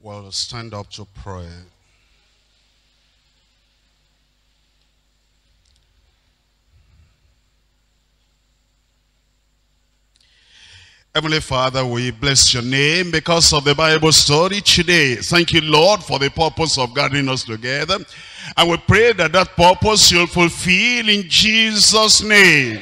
Well, stand up to pray. Heavenly Father, we bless your name because of the Bible story today. Thank you, Lord, for the purpose of gathering us together. And we pray that that purpose you'll fulfill in Jesus' name.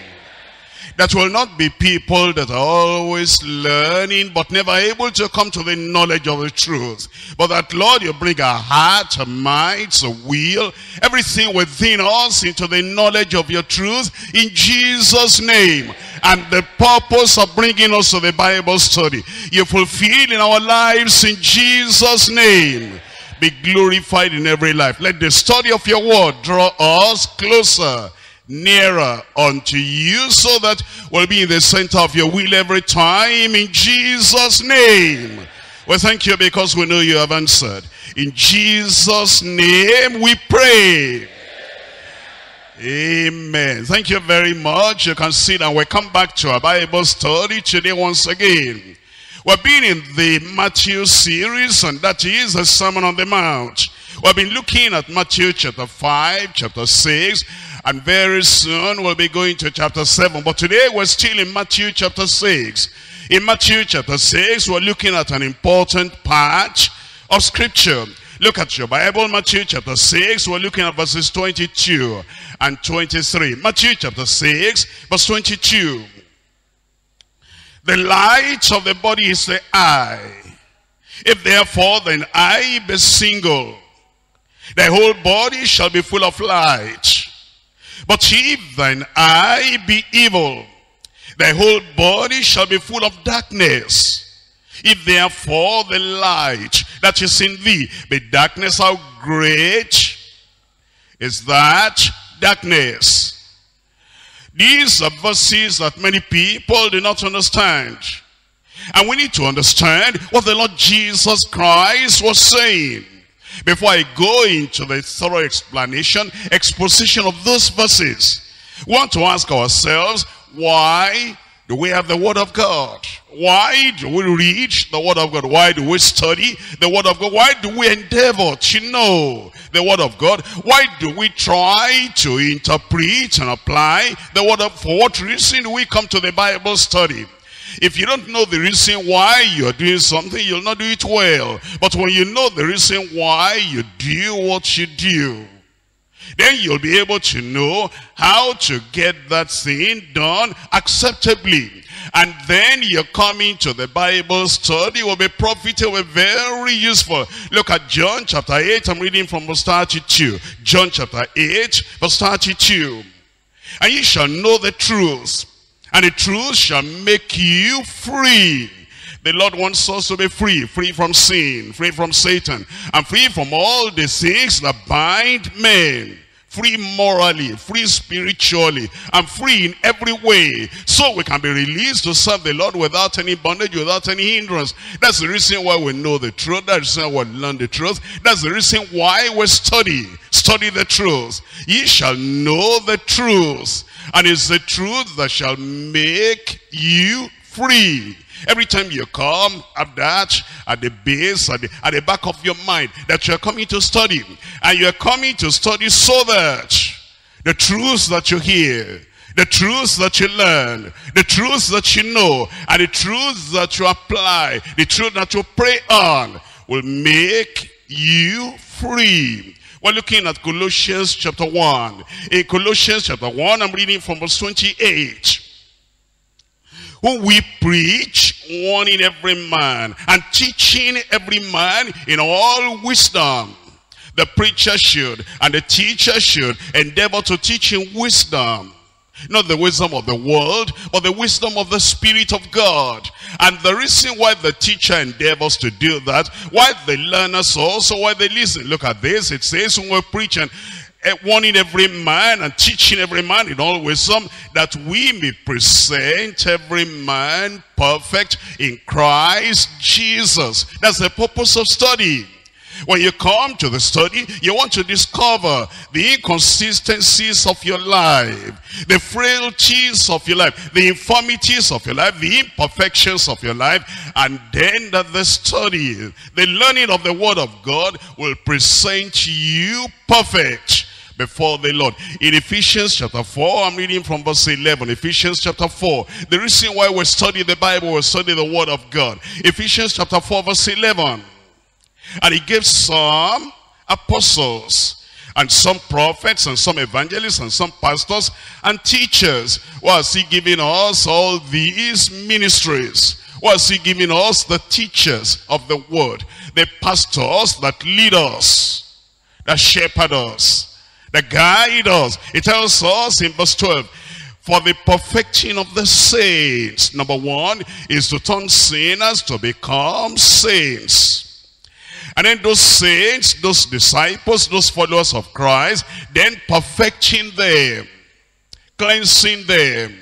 That will not be people that are always learning but never able to come to the knowledge of the truth. But that, Lord, you bring our heart, our minds, our will, everything within us into the knowledge of your truth in Jesus' name. And the purpose of bringing us to the Bible study, you fulfill in our lives in Jesus' name be glorified in every life. Let the study of your word draw us closer, nearer unto you so that we'll be in the center of your will every time in Jesus' name. Well, thank you because we know you have answered. In Jesus' name we pray. Amen. Thank you very much. You can sit and we come back to our Bible study today once again. We've been in the Matthew series, and that is the Sermon on the Mount. We've been looking at Matthew chapter 5, chapter 6, and very soon we'll be going to chapter 7. But today we're still in Matthew chapter 6. In Matthew chapter 6, we're looking at an important part of Scripture. Look at your Bible, Matthew chapter 6. We're looking at verses 22 and 23. Matthew chapter 6, verse 22. The light of the body is the eye. If therefore thine eye be single, thy whole body shall be full of light. But if thine eye be evil, thy whole body shall be full of darkness. If therefore the light that is in thee be darkness, how great is that darkness? These are verses that many people do not understand. And we need to understand what the Lord Jesus Christ was saying. Before I go into the thorough explanation, exposition of those verses, we want to ask ourselves, why do we have the Word of God? Why do we read the Word of God? Why do we study the Word of God? Why do we endeavor to know the Word of God? Why do we try to interpret and apply the Word of God? For what reason do we come to the Bible study? If you don't know the reason why you're doing something, you'll not do it well. But when you know the reason why you do what you do, then you'll be able to know how to get that thing done acceptably. And then you're coming to the Bible study will be profitable, very useful. Look at John chapter 8. I'm reading from verse 32. John chapter 8, verse 32. And you shall know the truth, and the truth shall make you free. The Lord wants us to be free, free from sin, free from Satan, and free from all the things that bind men. Free morally, free spiritually, and free in every way. So we can be released to serve the Lord without any bondage, without any hindrance. That's the reason why we know the truth. That's the reason why we learn the truth. That's the reason why we study. Study the truth. Ye shall know the truth. And it's the truth that shall make you free. Every time you come, have that at the base, at the, at the back of your mind, that you're coming to study. And you're coming to study so that the truths that you hear, the truths that you learn, the truths that you know, and the truths that you apply, the truth that you pray on, will make you free. We're looking at Colossians chapter 1. In Colossians chapter 1, I'm reading from verse 28 whom we preach, warning every man, and teaching every man in all wisdom. The preacher should, and the teacher should, endeavor to teach in wisdom. Not the wisdom of the world, but the wisdom of the Spirit of God. And the reason why the teacher endeavors to do that, why the learners also, why they listen. Look at this, it says when we're preaching, eh, warning every man and teaching every man in all wisdom that we may present every man perfect in Christ Jesus. That's the purpose of study. When you come to the study, you want to discover the inconsistencies of your life, the frailties of your life, the infirmities of your life, the imperfections of your life, and then that the study, the learning of the word of God will present you perfect before the Lord. In Ephesians chapter 4, I'm reading from verse 11. Ephesians chapter 4. The reason why we study the Bible, we study the word of God. Ephesians chapter 4 verse 11. And he gave some apostles and some prophets and some evangelists and some pastors and teachers. Was he giving us all these ministries? Was he giving us the teachers of the word? The pastors that lead us, that shepherd us, that guide us. It tells us in verse 12, for the perfecting of the saints. Number one is to turn sinners to become saints. And then those saints, those disciples, those followers of Christ, then perfecting them, cleansing them,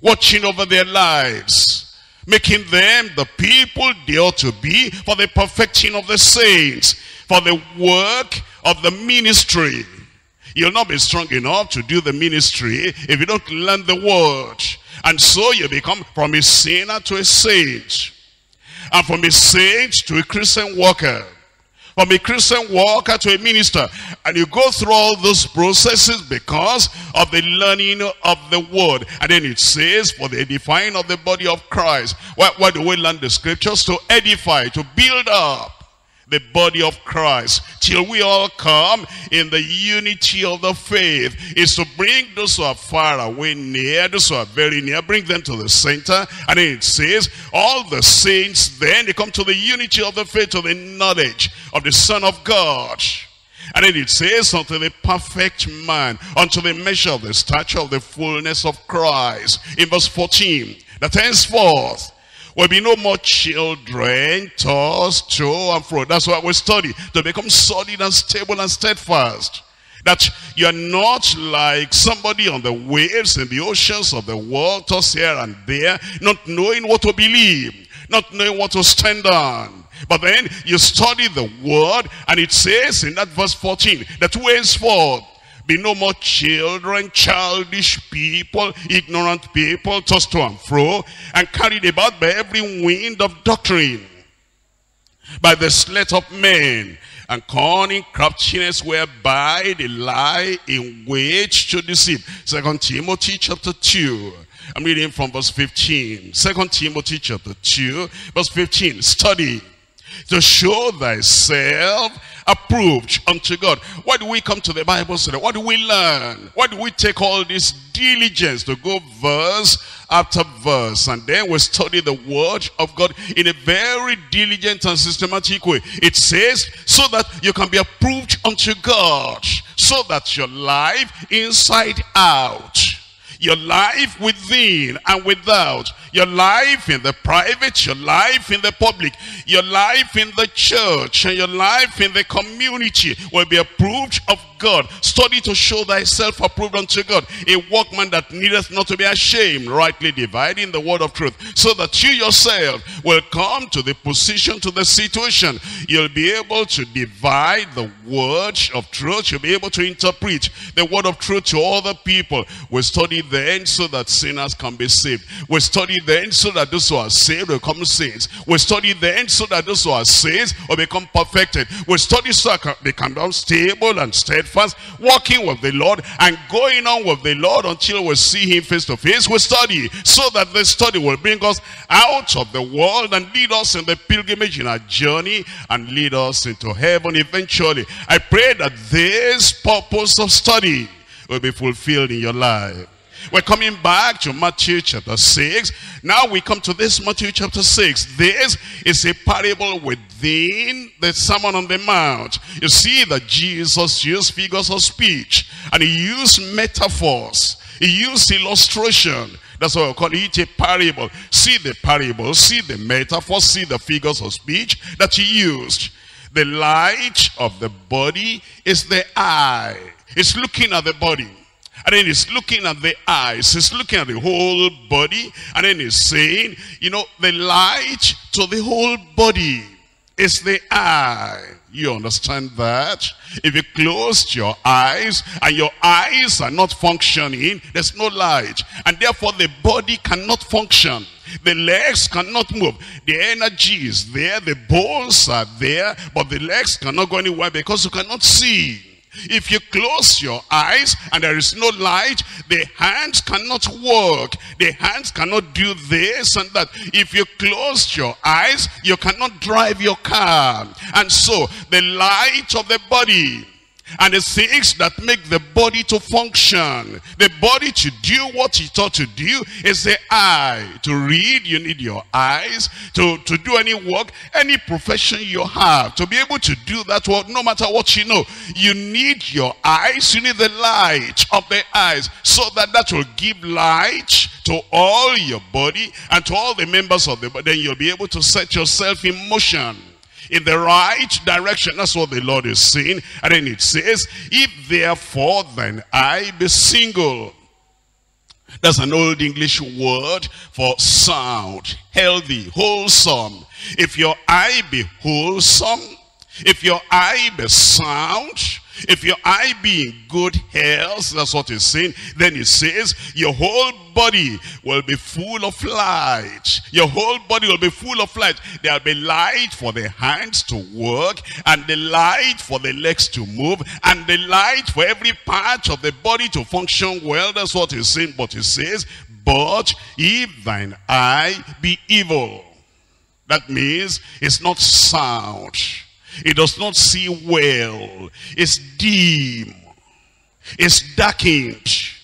watching over their lives, making them the people they ought to be for the perfecting of the saints, for the work of the ministry. You'll not be strong enough to do the ministry if you don't learn the word. And so you become from a sinner to a saint. And from a saint to a Christian worker. From a Christian worker to a minister. And you go through all those processes because of the learning of the word. And then it says, for the edifying of the body of Christ. Why, do we learn the scriptures? To edify, to build up the body of Christ till we all come in the unity of the faith is to bring those who are far away near those who are very near bring them to the center. And it says all the saints then they come to the unity of the faith to the knowledge of the son of God. And then it says unto the perfect man unto the measure of the stature of the fullness of Christ. In verse 14 that henceforth will be no more children tossed to and fro. That's why we study, to become solid and stable and steadfast. That you are not like somebody on the waves in the oceans of the world, tossed here and there, not knowing what to believe, not knowing what to stand on. But then you study the word, and it says in that verse 14, that henceforth be no more children, childish people, ignorant people, tossed to and fro, and carried about by every wind of doctrine, by the sleight of men, and cunning craftiness whereby they lie in wait to deceive. Second Timothy chapter 2. I'm reading from verse 15. Second Timothy chapter 2, verse 15. Study to show thyself approved unto God. Why do we come to the Bible today? What do we learn? Why do we take all this diligence to go verse after verse and then we study the word of God in a very diligent and systematic way. It says so that you can be approved unto God so that your life inside out your life within and without your life in the private, your life in the public, your life in the church, and your life in the community will be approved of God. Study to show thyself approved unto God. A workman that needeth not to be ashamed, rightly dividing the word of truth. So that you yourself will come to the position, to the situation. You'll be able to divide the word of truth. You'll be able to interpret the word of truth to other people. We study then so that sinners can be saved. We study then so that those who are saved will become saints. We study then so that those who are saved will become perfected. We study so that they can become stable and steadfast, walking with the Lord and going on with the Lord until we see him face to face. We study so that the study will bring us out of the world and lead us in the pilgrimage in our journey and lead us into heaven eventually. I pray that this purpose of study will be fulfilled in your life. We're coming back to Matthew chapter 6. Now we come to this Matthew chapter 6. This is a parable within the Sermon on the Mount. You see that Jesus used figures of speech and he used metaphors. He used illustration. That's why we call it a parable. See the parable, see the metaphor, see the figures of speech that he used. The light of the body is the eye. It's looking at the body. And then he's looking at the eyes. He's looking at the whole body. And then he's saying, you know, the light to the whole body. is the eye. You understand that? If you closed your eyes and your eyes are not functioning, there's no light. And therefore the body cannot function. The legs cannot move. The energy is there. The bones are there. But the legs cannot go anywhere because you cannot see. If you close your eyes and there is no light, the hands cannot work. The hands cannot do this and that. If you close your eyes, you cannot drive your car. And so, the light of the body and the things that make the body to function. The body to do what it ought to do is the eye. To read, you need your eyes. To, to do any work, any profession you have, to be able to do that work, no matter what you know, you need your eyes, you need the light of the eyes, so that that will give light to all your body and to all the members of the body. Then you'll be able to set yourself in motion in the right direction. That's what the Lord is saying. And then it says, if therefore thine eye be single. That's an old English word for sound, healthy, wholesome. If your eye be wholesome, if your eye be sound, if your eye be in good health, that's what he's saying, then he says, your whole body will be full of light. Your whole body will be full of light. There'll be light for the hands to work, and the light for the legs to move, and the light for every part of the body to function well. That's what he's saying. But he says, but if thine eye be evil, that means it's not sound it does not see well. It's dim. It's darkened.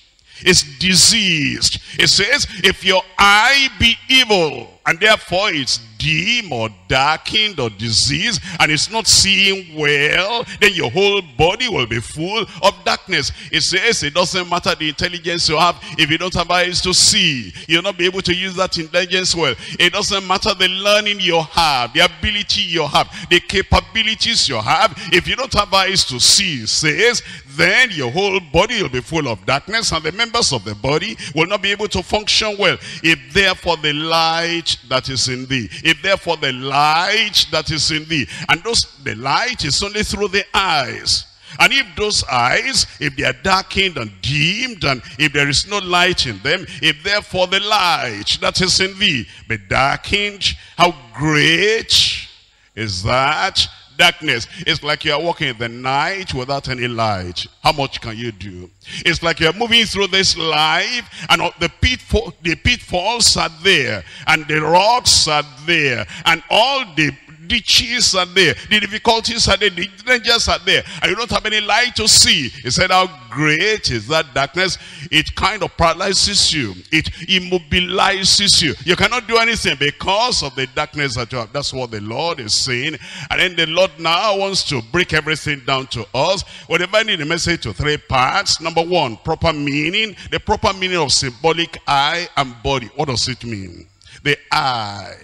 It's diseased. It says, if your eye be evil, and therefore it's dim or darkened or diseased and it's not seeing well, then your whole body will be full of darkness. It says it doesn't matter the intelligence you have if you don't have eyes to see. You'll not be able to use that intelligence well. It doesn't matter the learning you have, the ability you have, the capabilities you have. If you don't have eyes to see, it says, then your whole body will be full of darkness and the members of the body will not be able to function well. If therefore the light that is in thee, if therefore the light that is in thee, and those the light is only through the eyes. And if those eyes, if they are darkened and dimmed, and if there is no light in them, if therefore the light that is in thee be darkened, how great is that darkness. It's like you're walking in the night without any light. How much can you do? It's like you're moving through this life and the, pitfall, the pitfalls are there and the rocks are there and all the ditches are there. The difficulties are there. The dangers are there. And you don't have any light to see. He said, how great is that darkness? It kind of paralyzes you. It immobilizes you. You cannot do anything because of the darkness that you have. That's what the Lord is saying. And then the Lord now wants to break everything down to us. We're dividing the message to three parts. Number one, proper meaning. The proper meaning of symbolic eye and body. What does it mean? The eye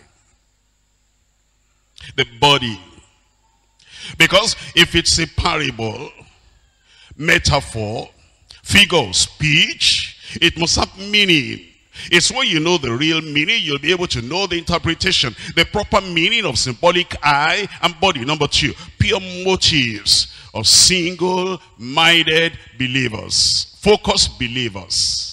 the body. Because if it's a parable, metaphor, figure speech, it must have meaning. It's when you know the real meaning, you'll be able to know the interpretation, the proper meaning of symbolic eye and body. Number two, pure motives of single-minded believers, focused believers.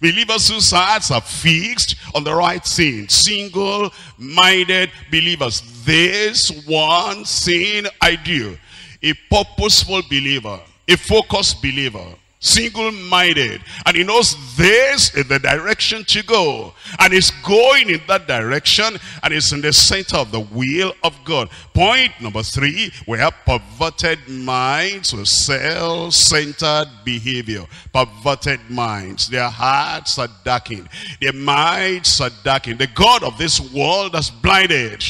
Believers whose hearts are fixed on the right thing. Single-minded believers. This one thing I do. A purposeful believer. A focused believer single-minded. And he knows this is the direction to go. And he's going in that direction and it's in the center of the will of God. Point number three we have perverted minds with self-centered behavior. Perverted minds their hearts are darkened. Their minds are darkened. The God of this world has blinded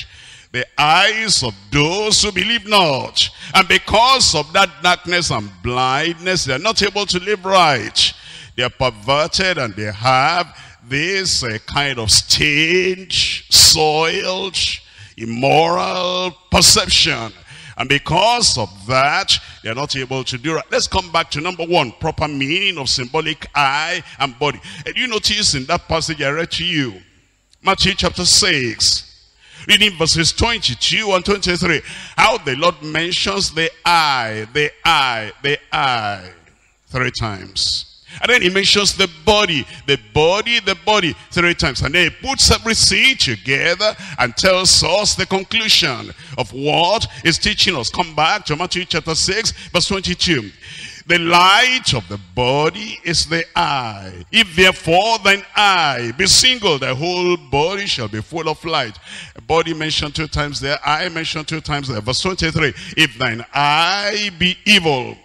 the eyes of those who believe not. And because of that darkness and blindness, they're not able to live right. They're perverted and they have this uh, kind of stained, soiled, immoral perception. And because of that, they're not able to do right. Let's come back to number one, proper meaning of symbolic eye and body. And you notice in that passage I read to you, Matthew chapter 6, Reading verses 22 and 23. How the Lord mentions the eye, the eye, the eye. Three times. And then he mentions the body, the body, the body, three times. And then he puts everything together and tells us the conclusion of what is teaching us. Come back to Matthew chapter 6, verse 22. The light of the body is the eye. If therefore thine eye be single, the whole body shall be full of light. Body mentioned two times there, eye mentioned two times there. Verse 23, if thine eye be evil,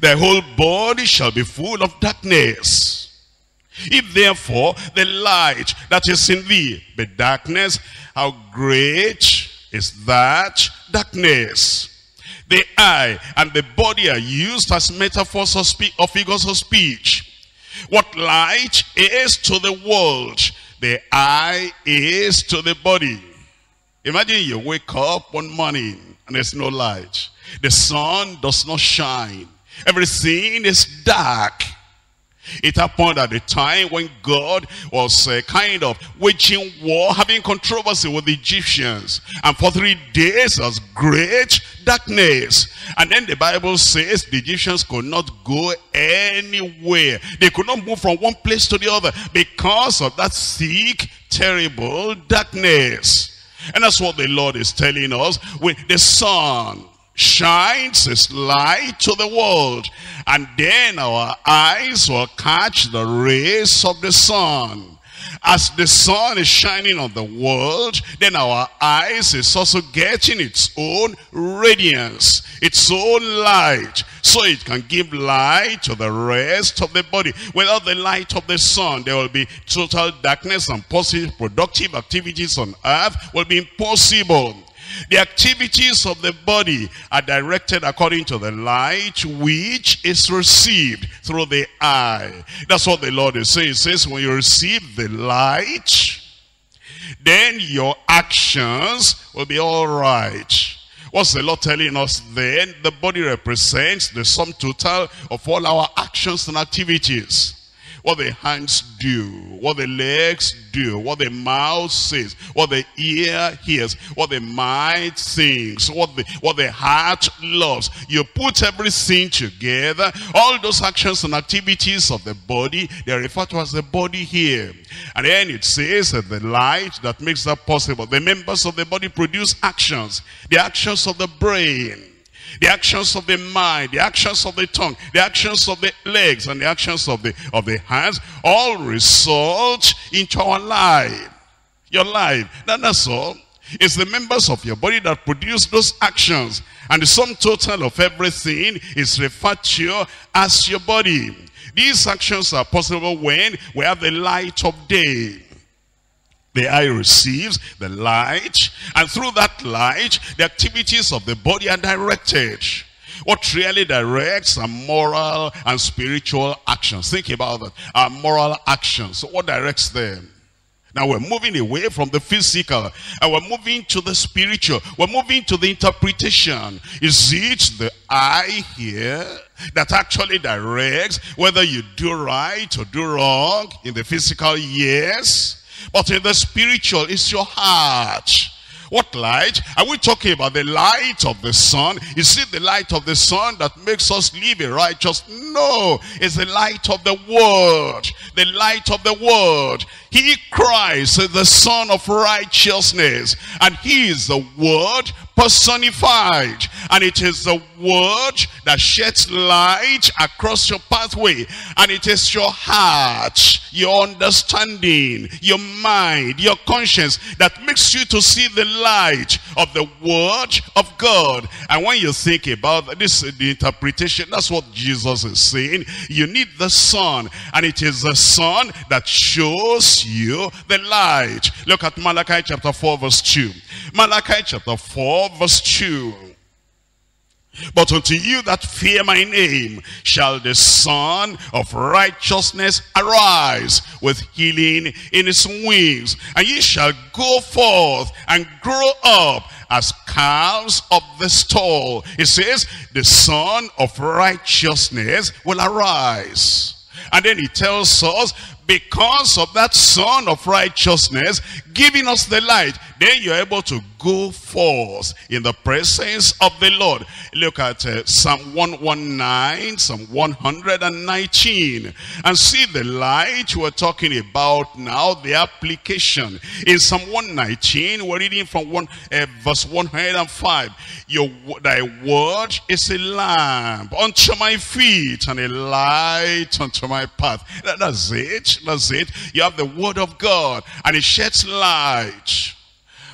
the whole body shall be full of darkness. If therefore the light that is in thee be darkness, how great is that darkness? The eye and the body are used as metaphors or, figures of speech. What light is to the world, the eye is to the body. Imagine you wake up one morning and there's no light. The sun does not shine. Everything is dark. It happened at the time when God was uh, kind of waging war, having controversy with the Egyptians. And for three days was great darkness. And then the Bible says the Egyptians could not go anywhere. They could not move from one place to the other because of that thick, terrible darkness. And that's what the Lord is telling us. When the sun shines his light to the world. And then our eyes will catch the rays of the sun. As the sun is shining on the world, then our eyes is also getting its own radiance, its own light, so it can give light to the rest of the body. Without the light of the sun, there will be total darkness and positive productive activities on earth will be impossible. The activities of the body are directed according to the light which is received through the eye. That's what the Lord is saying. He says when you receive the light, then your actions will be all right. What's the Lord telling us then? The body represents the sum total of all our actions and activities what the hands do, what the legs do, what the mouth says, what the ear hears, what the mind thinks, what the, what the heart loves. You put everything together, all those actions and activities of the body, they are referred to as the body here. And then it says that the light that makes that possible, the members of the body produce actions, the actions of the brain the actions of the mind, the actions of the tongue, the actions of the legs, and the actions of the, of the hands, all result into our life. Your life. that's all. It's the members of your body that produce those actions. And the sum total of everything is referred to as your body. These actions are possible when we have the light of day. The eye receives the light, and through that light, the activities of the body are directed. What really directs our moral and spiritual actions. Think about that. Our moral actions. So what directs them? Now we're moving away from the physical and we're moving to the spiritual. We're moving to the interpretation. Is it the eye here that actually directs whether you do right or do wrong in the physical? Yes. But in the spiritual, it's your heart. What light? Are we talking about the light of the sun? Is it the light of the sun that makes us live a righteous? No, it's the light of the word. The light of the word. He Christ is the sun of righteousness. And he is the word personified. And it is the word that sheds light across your pathway. And it is your heart, your understanding, your mind, your conscience that makes you to see the light of the word of God. And when you think about this, the interpretation, that's what Jesus is saying. You need the sun. And it is the sun that shows you the light. Look at Malachi chapter 4 verse 2. Malachi chapter 4 verse 2. But unto you that fear my name shall the Sun of righteousness arise with healing in his wings. And ye shall go forth and grow up as calves of the stall. It says, the Sun of righteousness will arise. And then he tells us, because of that sun of righteousness, giving us the light, then you're able to go forth in the presence of the Lord. Look at uh, Psalm 119, Psalm 119, and see the light we're talking about now, the application. In Psalm 119, we're reading from one, uh, verse 105. Your, thy word is a lamp unto my feet and a light unto my path. That, that's it. That's it. You have the word of God and it sheds light.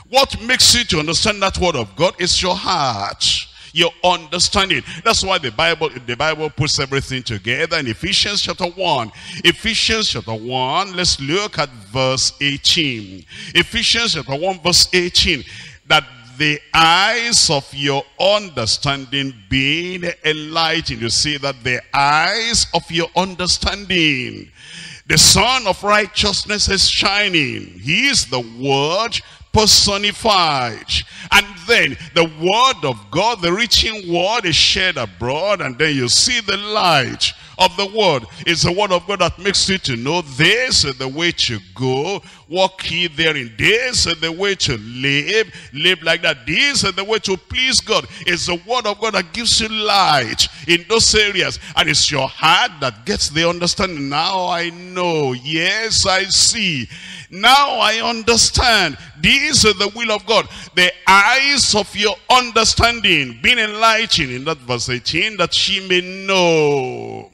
What makes you to understand that word of God is your heart your understanding. That's why the Bible, the Bible puts everything together in Ephesians chapter 1. Ephesians chapter 1, let's look at verse 18. Ephesians chapter 1 verse 18. That the eyes of your understanding being enlightened. You see that the eyes of your understanding. The sun of righteousness is shining. He is the word personified. And then the word of God, the reaching word is shared abroad and then you see the light of the word. It's the word of God that makes you to know this is the way to go. Walk ye therein. This is the way to live. Live like that. This is the way to please God. It's the word of God that gives you light in those areas. And it's your heart that gets the understanding. Now I know. Yes, I see. Now I understand. This is the will of God. The eyes of your understanding being enlightened in that verse 18 that she may know.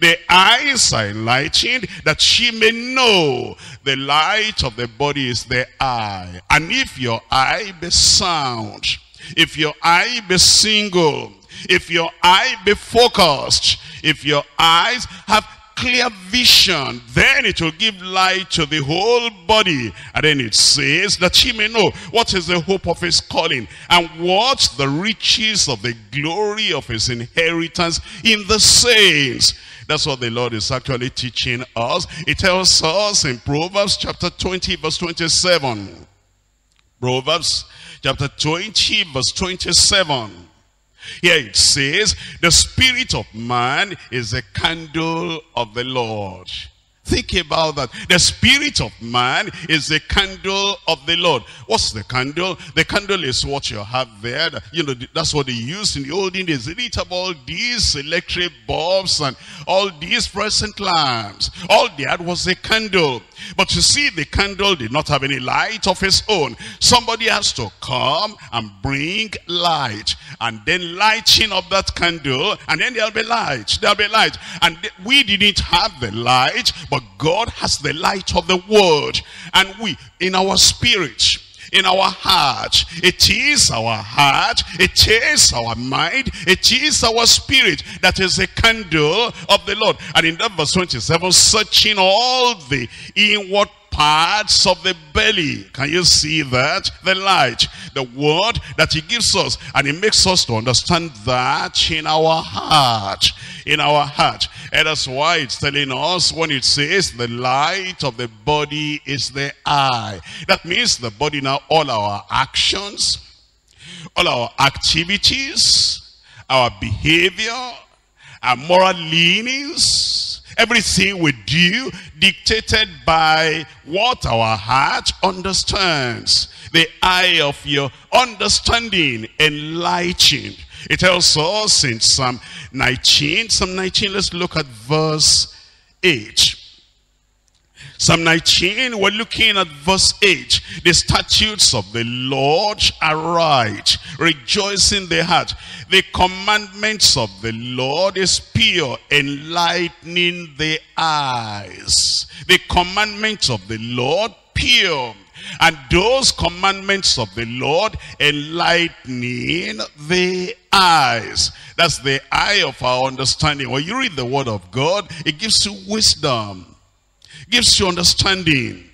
The eyes are enlightened that she may know the light of the body is the eye. And if your eye be sound, if your eye be single, if your eye be focused, if your eyes have clear vision, then it will give light to the whole body. And then it says that he may know what is the hope of his calling and what the riches of the glory of his inheritance in the saints. That's what the Lord is actually teaching us. It tells us in Proverbs chapter 20 verse 27. Proverbs chapter 20 verse 27. Here it says, the spirit of man is a candle of the Lord. Think about that. The spirit of man is the candle of the Lord. What's the candle? The candle is what you have there. You know, that's what they used in the olden days. They lit up all these electric bulbs and all these present lamps. All they had was a candle. But you see, the candle did not have any light of its own. Somebody has to come and bring light. And then lighting up that candle. And then there'll be light. There'll be light. And we didn't have the light. But God has the light of the word. And we, in our spirit, in our heart. It is our heart, it is our mind, it is our spirit that is a candle of the Lord. And in that verse 27, searching all the inward parts of the belly. Can you see that? The light, the word that he gives us. And he makes us to understand that in our heart. In our heart. And that's why it's telling us when it says the light of the body is the eye. That means the body now, all our actions, all our activities, our behavior, our moral leanings, Everything we do dictated by what our heart understands. The eye of your understanding enlightened. It tells us in Psalm 19, Psalm 19, let's look at verse 8. Psalm 19, we're looking at verse 8. The statutes of the Lord are right, rejoicing the heart. The commandments of the Lord is pure, enlightening the eyes. The commandments of the Lord pure. And those commandments of the Lord enlightening the eyes. That's the eye of our understanding. When you read the word of God, it gives you wisdom gives you understanding.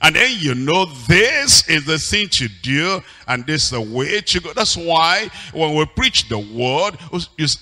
And then you know this is the thing to do and this is the way to go. That's why when we preach the word,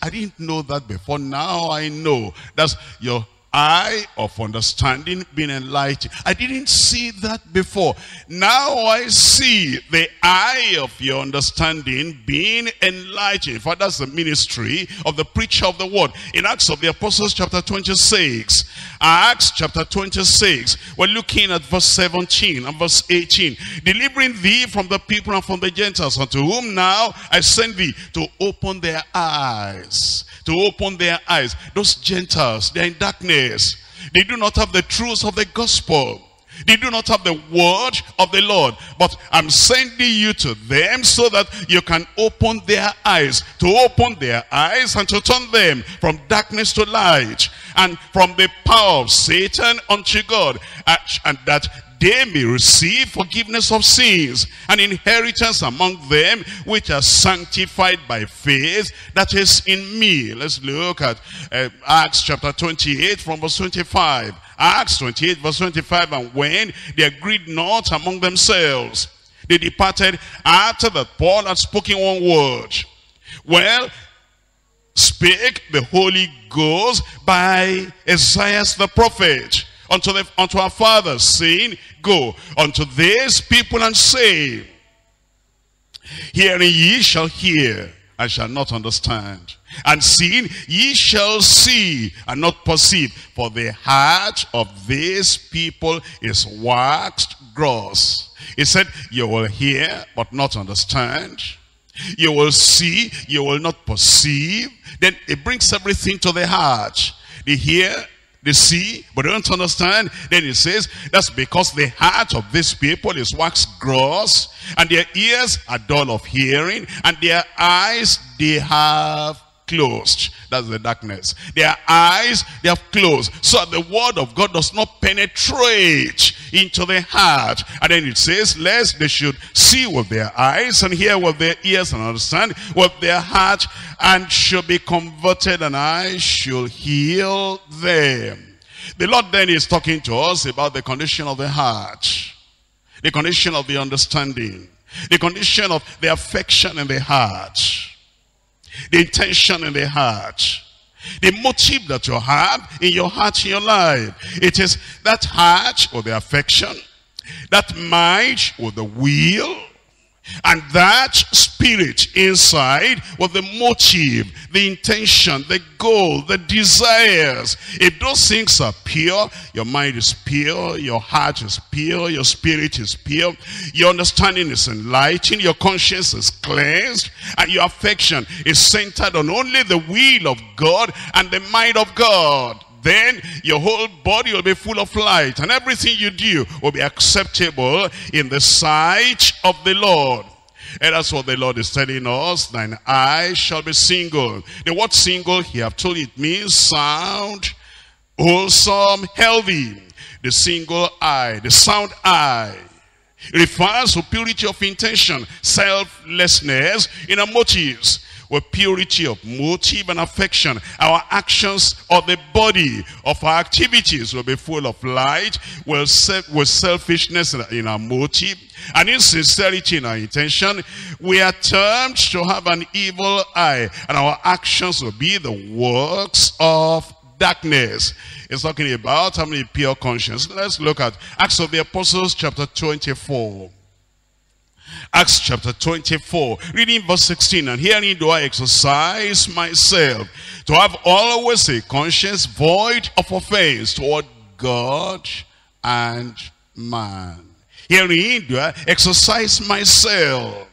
I didn't know that before. Now I know. That's your eye of understanding being enlightened. I didn't see that before. Now I see the eye of your understanding being enlightened. For that's the ministry of the preacher of the word. In Acts of the Apostles chapter 26, Acts chapter 26, we're looking at verse 17 and verse 18. Delivering thee from the people and from the Gentiles, unto whom now I send thee to open their eyes. To open their eyes. Those Gentiles, they're in darkness. They do not have the truths of the gospel. They do not have the word of the Lord. But I'm sending you to them so that you can open their eyes. To open their eyes and to turn them from darkness to light. And from the power of Satan unto God. And that they may receive forgiveness of sins and inheritance among them which are sanctified by faith that is in me. Let's look at uh, Acts chapter 28 from verse 25. Acts 28 verse 25 and when they agreed not among themselves they departed after that Paul had spoken one word. Well, spake the Holy Ghost by Isaiah the prophet unto, the, unto our fathers, saying, Go unto these people and say, Hearing ye shall hear, and shall not understand. And seeing ye shall see and not perceive. For the heart of these people is waxed gross. He said, you will hear but not understand. You will see, you will not perceive. Then it brings everything to the heart. They hear, they see, but they don't understand. Then it says, that's because the heart of these people is wax gross, and their ears are dull of hearing, and their eyes they have closed. That's the darkness. Their eyes, they have closed. So the word of God does not penetrate into the heart. And then it says, lest they should see with their eyes and hear with their ears and understand with their heart and should be converted and I shall heal them. The Lord then is talking to us about the condition of the heart, the condition of the understanding, the condition of the affection in the heart the intention in the heart. The motive that you have in your heart, in your life. It is that heart or the affection, that mind or the will, and that spirit inside was the motive, the intention, the goal, the desires. If those things are pure, your mind is pure, your heart is pure, your spirit is pure, your understanding is enlightened, your conscience is cleansed, and your affection is centered on only the will of God and the mind of God then your whole body will be full of light and everything you do will be acceptable in the sight of the Lord. And that's what the Lord is telling us. Thine eye shall be single. The word single, he have told you, it means sound, wholesome, healthy. The single eye, the sound eye. It refers to purity of intention, selflessness in our motives with purity of motive and affection. Our actions or the body, of our activities will be full of light, with, with selfishness in our motive, and insincerity in our intention. We are termed to have an evil eye, and our actions will be the works of darkness. It's talking about how many pure conscience. Let's look at Acts of the Apostles chapter 24. Acts chapter 24, reading verse 16, and herein do I exercise myself to have always a conscience void of offense toward God and man. Herein do I exercise myself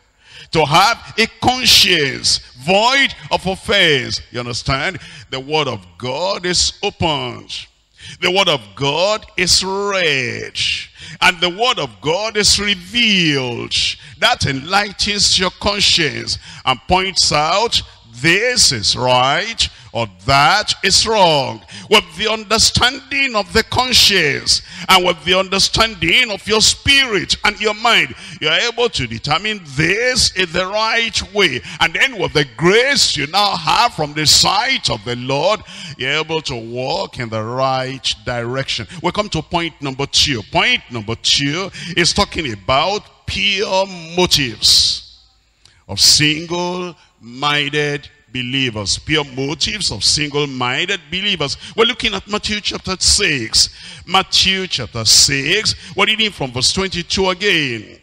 to have a conscience void of offense. You understand? The word of God is opened. The word of God is read. And the word of God is revealed. That enlightens your conscience and points out this is right or that is wrong. With the understanding of the conscience and with the understanding of your spirit and your mind, you are able to determine this is the right way. And then with the grace you now have from the sight of the Lord, you're able to walk in the right direction. We come to point number two. Point number two is talking about pure motives of single-minded believers, pure motives of single-minded believers. We're looking at Matthew chapter 6. Matthew chapter 6, we're reading from verse 22 again.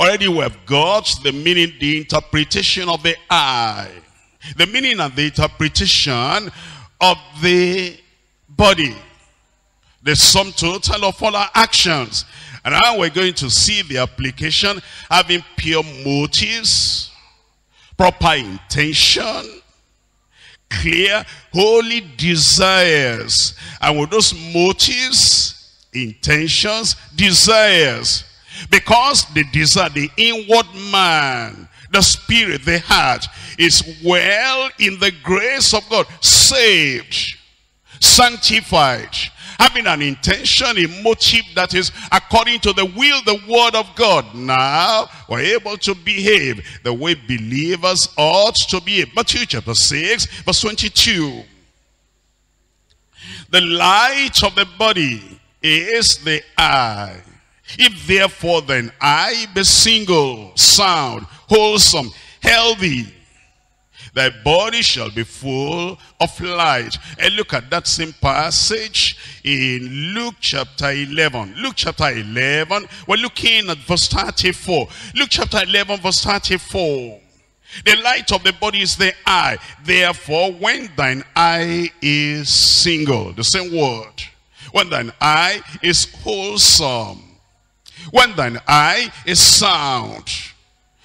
Already we have got the meaning, the interpretation of the eye. The meaning and the interpretation of the body. The sum total of all our actions. And now we're going to see the application having pure motives, proper intention, clear, holy desires. And with those motives, intentions, desires, because the desire, the inward man, the spirit, the heart, is well in the grace of God, saved, sanctified, having an intention, a motive that is according to the will, the word of God. Now, we're able to behave the way believers ought to behave. Matthew chapter 6, verse 22. The light of the body is the eye. If therefore then I be single, sound, wholesome, healthy, thy body shall be full of light. And look at that same passage in Luke chapter 11. Luke chapter 11, we're looking at verse 34. Luke chapter 11, verse 34. The light of the body is the eye. Therefore, when thine eye is single, the same word, when thine eye is wholesome, when thine eye is sound,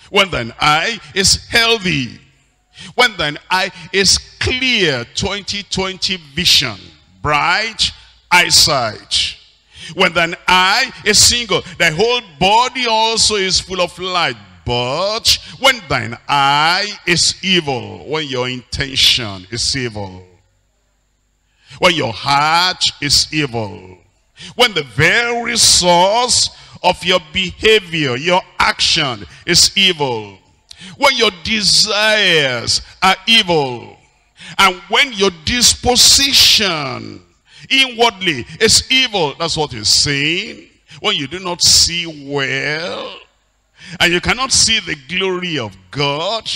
when thine eye is healthy, when thine eye is clear, 2020 vision, bright eyesight. When thine eye is single, thy whole body also is full of light. But when thine eye is evil, when your intention is evil, when your heart is evil, when the very source of your behavior, your action is evil, when your desires are evil, and when your disposition inwardly is evil, that's what he's saying. When you do not see well, and you cannot see the glory of God,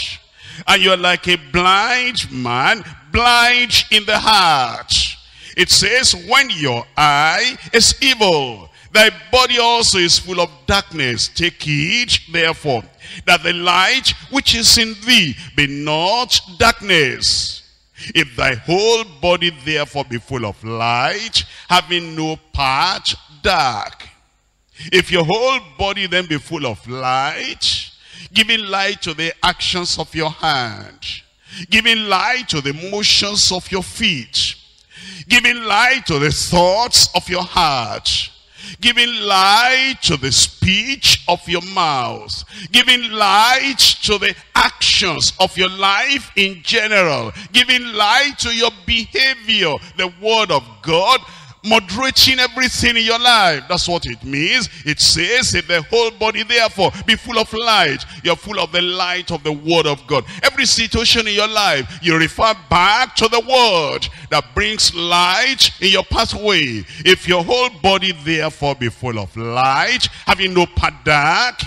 and you're like a blind man, blind in the heart. It says, when your eye is evil, thy body also is full of darkness. Take heed, therefore, that the light which is in thee be not darkness. If thy whole body therefore be full of light, having no part dark. If your whole body then be full of light, giving light to the actions of your hand, giving light to the motions of your feet, giving light to the thoughts of your heart, giving light to the speech of your mouth, giving light to the actions of your life in general, giving light to your behavior, the word of God, moderating everything in your life. That's what it means. It says, if the whole body therefore be full of light, you're full of the light of the word of God. Every situation in your life, you refer back to the word that brings light in your pathway. If your whole body therefore be full of light, having no part dark,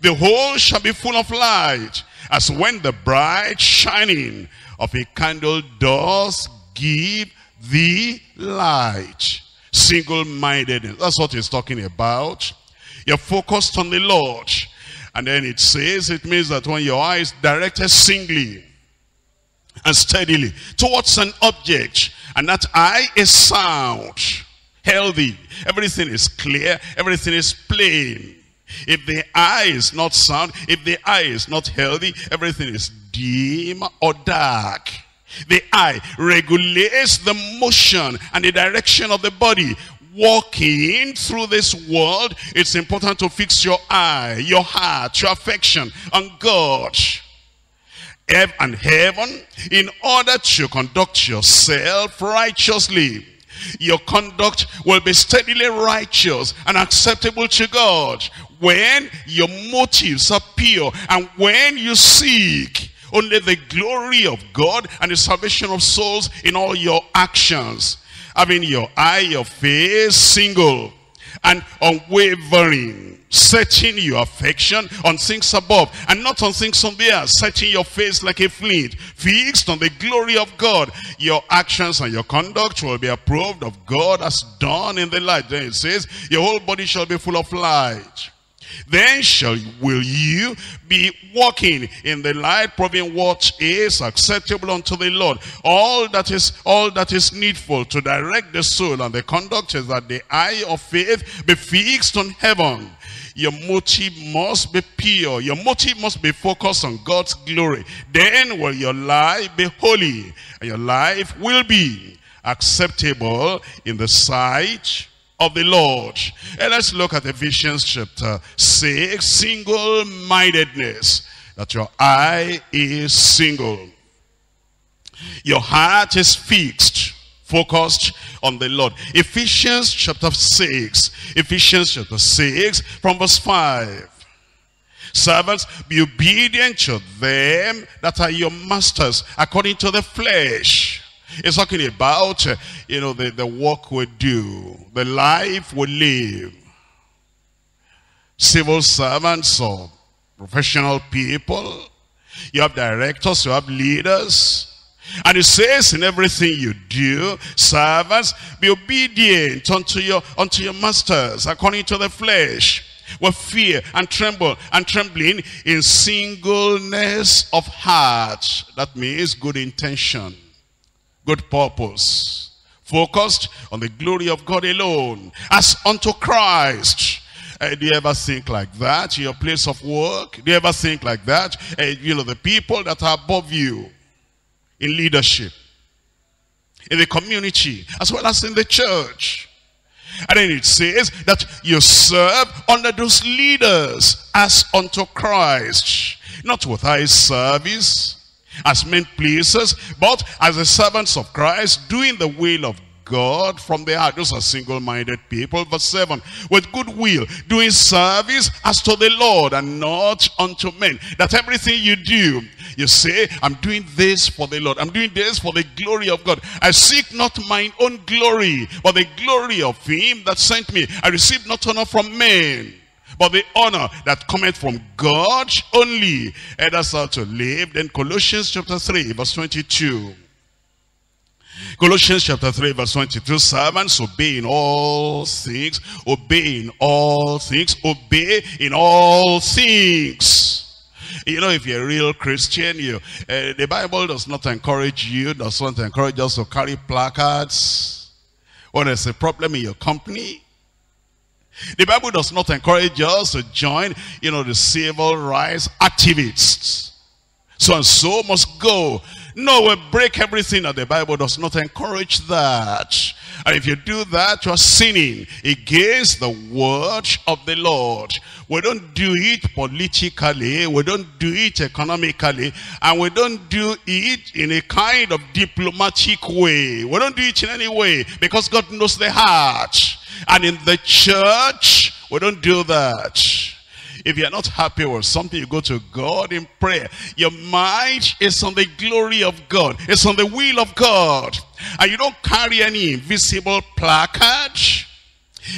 the whole shall be full of light. As when the bright shining of a candle does give the light. Single-mindedness. That's what he's talking about. You're focused on the Lord. And then it says, it means that when your eyes directed singly and steadily towards an object, and that eye is sound, healthy, everything is clear, everything is plain. If the eye is not sound, if the eye is not healthy, everything is dim or dark. The eye regulates the motion and the direction of the body. Walking through this world, it's important to fix your eye, your heart, your affection on God and heaven in order to conduct yourself righteously. Your conduct will be steadily righteous and acceptable to God when your motives are pure and when you seek only the glory of God and the salvation of souls in all your actions. Having your eye, your face single and unwavering. setting your affection on things above and not on things on the earth, setting your face like a flint, fixed on the glory of God. Your actions and your conduct will be approved of God as done in the light. Then it says, your whole body shall be full of light. Then shall will you be walking in the light, proving what is acceptable unto the Lord. All that is all that is needful to direct the soul and the conduct is that the eye of faith be fixed on heaven. Your motive must be pure. Your motive must be focused on God's glory. Then will your life be holy. And your life will be acceptable in the sight of the Lord. And let's look at Ephesians chapter 6, single-mindedness. That your eye is single. Your heart is fixed, focused on the Lord. Ephesians chapter 6, Ephesians chapter 6 from verse 5. Servants, be obedient to them that are your masters according to the flesh it's talking about, you know, the, the work we do, the life we live. Civil servants or professional people. You have directors, you have leaders. And it says in everything you do, servants, be obedient unto your, unto your masters according to the flesh with fear and tremble and trembling in singleness of heart. That means good intention good purpose, focused on the glory of God alone, as unto Christ. Uh, do you ever think like that in your place of work? Do you ever think like that? Uh, you know, the people that are above you in leadership, in the community, as well as in the church. And then it says that you serve under those leaders as unto Christ. Not with eye service, as men pleasers, but as the servants of Christ, doing the will of God from the heart. Those are single-minded people. Verse 7, with good will, doing service as to the Lord and not unto men. That everything you do, you say, I'm doing this for the Lord. I'm doing this for the glory of God. I seek not mine own glory, but the glory of him that sent me. I receive not honor from men but the honor that cometh from God only. And that's how to live. Then Colossians chapter 3 verse 22. Colossians chapter 3 verse 22, servants obey in all things, obey in all things, obey in all things. You know, if you're a real Christian, you uh, the Bible does not encourage you, does not encourage us to carry placards. When there's a problem in your company, the Bible does not encourage us to join, you know, the civil rights activists. So and so must go. No, we break everything that the Bible does not encourage that. And if you do that, you are sinning against the word of the Lord. We don't do it politically, we don't do it economically, and we don't do it in a kind of diplomatic way. We don't do it in any way because God knows the heart. And in the church, we don't do that. If you're not happy with something, you go to God in prayer. Your mind is on the glory of God. It's on the will of God. And you don't carry any invisible placard.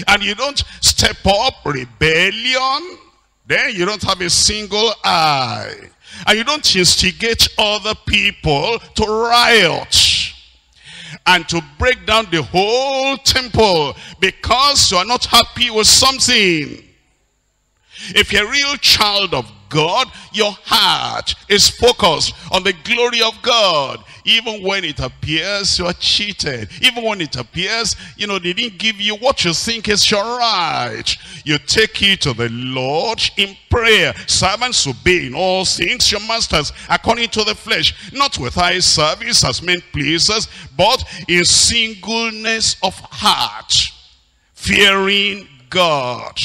And you don't step up rebellion. Then you don't have a single eye. And you don't instigate other people to riot and to break down the whole temple because you are not happy with something. If you're a real child of God, your heart is focused on the glory of God. Even when it appears you are cheated. Even when it appears, you know, they didn't give you what you think is your right. You take it to the Lord in prayer. Servants obey in all things your masters according to the flesh. Not with eye service as men pleasers, but in singleness of heart. Fearing God.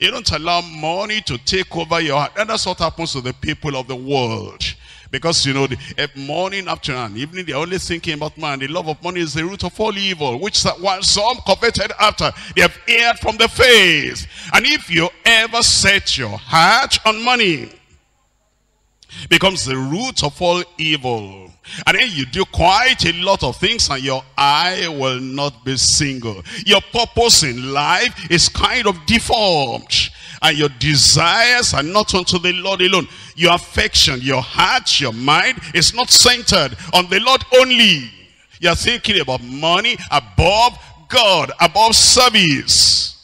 You don't allow money to take over your heart. And that's what happens to the people of the world. Because, you know, the, eh, morning, afternoon, evening, they're only thinking about money. The love of money is the root of all evil, which while some coveted after, they have erred from the faith. And if you ever set your heart on money, becomes the root of all evil. And then you do quite a lot of things and your eye will not be single. Your purpose in life is kind of deformed. And your desires are not unto the Lord alone. Your affection, your heart, your mind is not centered on the Lord only. You're thinking about money above God, above service.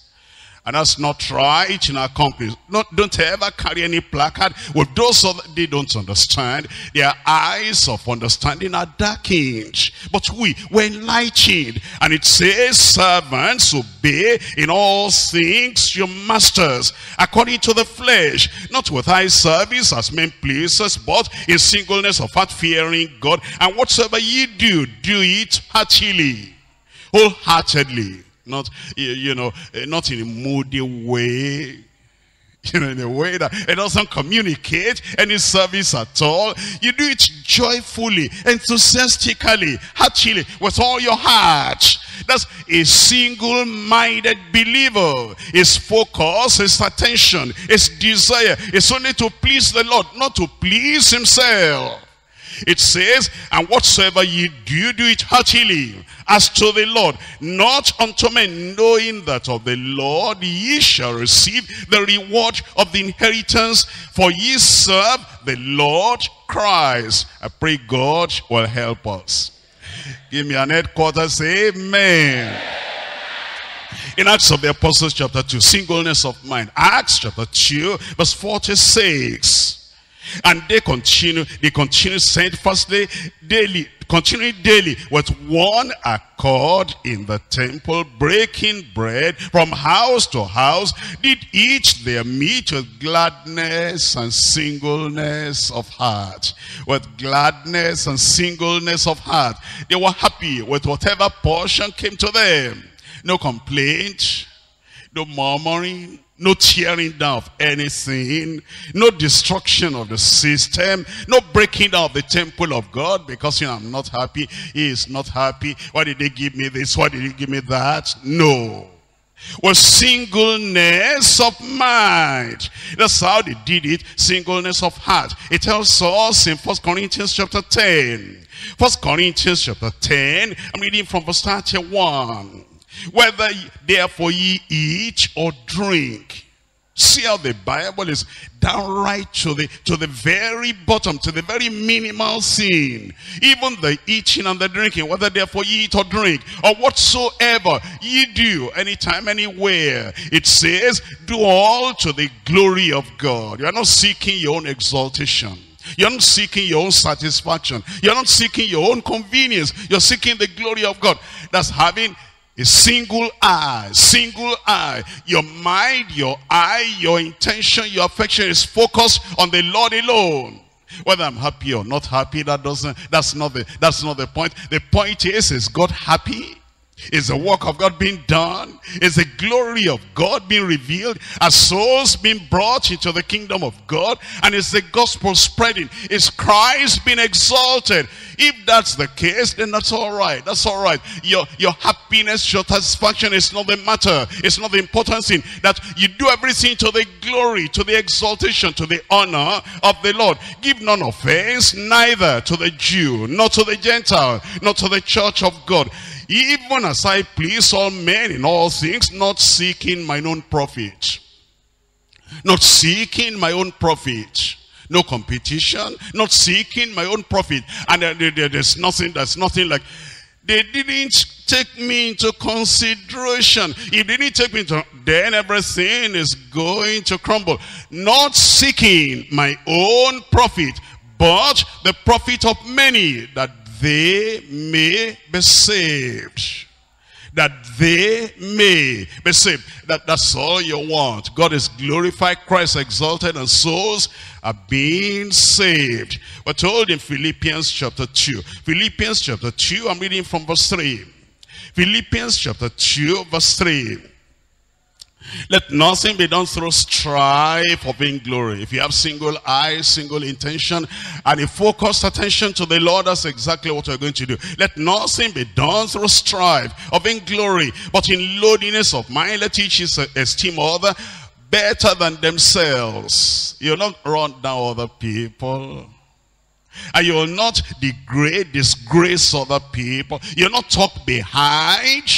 And that's not right in our country. Not, don't ever carry any placard with those that they don't understand. Their eyes of understanding are darkened. But we were enlightened. And it says, servants, obey in all things your masters, according to the flesh, not with eye service as men pleasers, but in singleness of heart fearing God. And whatsoever ye do, do it heartily, wholeheartedly not, you know, eh, not in a moody way, you know, in a way that it doesn't communicate any service at all. You do it joyfully, enthusiastically, heartily, with all your heart. That's a single-minded believer. His focus, his attention, his desire is only to please the Lord, not to please himself. It says, and whatsoever ye do, do it heartily, as to the Lord, not unto men, knowing that of the Lord ye shall receive the reward of the inheritance, for ye serve the Lord Christ. I pray God will help us. Give me an headquarters, amen. In Acts of the Apostles chapter 2, singleness of mind. Acts chapter 2, verse 46. And they continue, they continue steadfastly, daily, continuing daily with one accord in the temple, breaking bread from house to house, did each their meat with gladness and singleness of heart. With gladness and singleness of heart. They were happy with whatever portion came to them. No complaint, no murmuring, no tearing down of anything, no destruction of the system, no breaking down of the temple of God because you know I'm not happy, he is not happy. Why did they give me this? Why did he give me that? No. Was singleness of mind. That's how they did it, singleness of heart. It tells us in First Corinthians chapter 10. First Corinthians chapter 10, I'm reading from verse 31. Whether therefore ye eat or drink. See how the Bible is downright to the to the very bottom, to the very minimal sin. Even the eating and the drinking, whether therefore ye eat or drink, or whatsoever ye do, anytime, anywhere. It says, do all to the glory of God. You are not seeking your own exaltation. You're not seeking your own satisfaction. You're not seeking your own convenience. You're seeking the glory of God. That's having a single eye, single eye. Your mind, your eye, your intention, your affection is focused on the Lord alone. Whether I'm happy or not happy, that doesn't, that's not the, that's not the point. The point is, is God happy? Is the work of God being done? Is the glory of God being revealed? Are souls being brought into the kingdom of God? And is the gospel spreading? Is Christ being exalted? If that's the case, then that's all right. That's all right. Your, your happiness, your satisfaction is not the matter. It's not the important thing. That you do everything to the glory, to the exaltation, to the honor of the Lord. Give none offense, neither to the Jew, nor to the Gentile, nor to the church of God even as I please all men in all things, not seeking my own profit. Not seeking my own profit. No competition, not seeking my own profit. And uh, there's nothing, there's nothing like, they didn't take me into consideration. If they didn't take me into, then everything is going to crumble. Not seeking my own profit, but the profit of many, that they may be saved. That they may be saved. That, that's all you want. God is glorified, Christ exalted, and souls are being saved. We're told in Philippians chapter 2. Philippians chapter 2, I'm reading from verse 3. Philippians chapter 2, verse 3. Let nothing be done through strife or vainglory. If you have single eye, single intention, and a focused attention to the Lord, that's exactly what you're going to do. Let nothing be done through strife or vainglory, but in lowliness of mind, let each esteem other better than themselves. You'll not run down other people. And you will not degrade, disgrace other people. You'll not talk behind,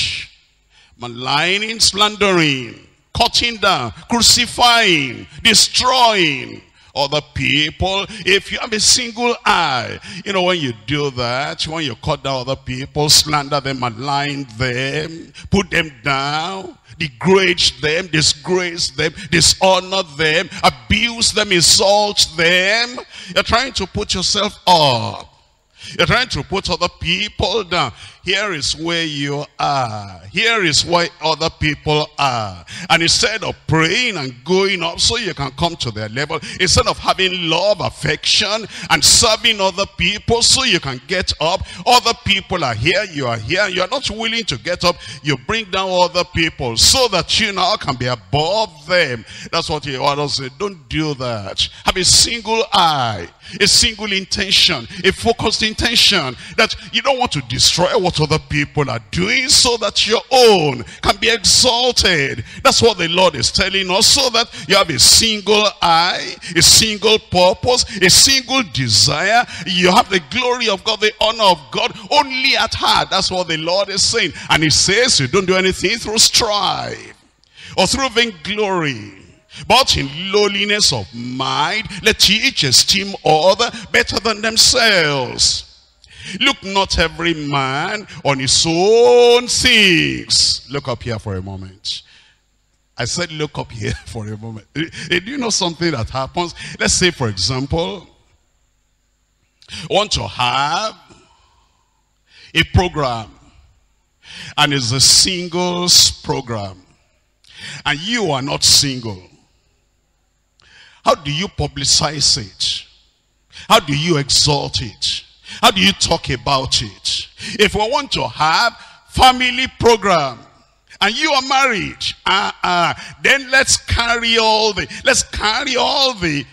maligning, slandering cutting down, crucifying, destroying other people. If you have a single eye, you know, when you do that, when you cut down other people, slander them, malign them, put them down, degrade them, disgrace them, dishonor them, abuse them, insult them. You're trying to put yourself up. You're trying to put other people down. Here is where you are. Here is where other people are. And instead of praying and going up so you can come to their level, instead of having love, affection, and serving other people so you can get up, other people are here, you are here, you are not willing to get up, you bring down other people so that you now can be above them. That's what he orders say. Don't do that. Have a single eye, a single intention, a focused intention that you don't want to destroy what other people are doing so that your own can be exalted. That's what the Lord is telling us so that you have a single eye, a single purpose, a single desire. You have the glory of God, the honor of God only at heart. That's what the Lord is saying. And he says you don't do anything through strife or through vainglory. But in lowliness of mind, let each esteem other better than themselves. Look not every man on his own things. Look up here for a moment. I said look up here for a moment. Eh, eh, do you know something that happens? Let's say, for example, want to have a program and it's a singles program and you are not single. How do you publicize it? How do you exalt it? How do you talk about it? If we want to have family program and you are married, uh, uh, then let's carry all the, let's carry all the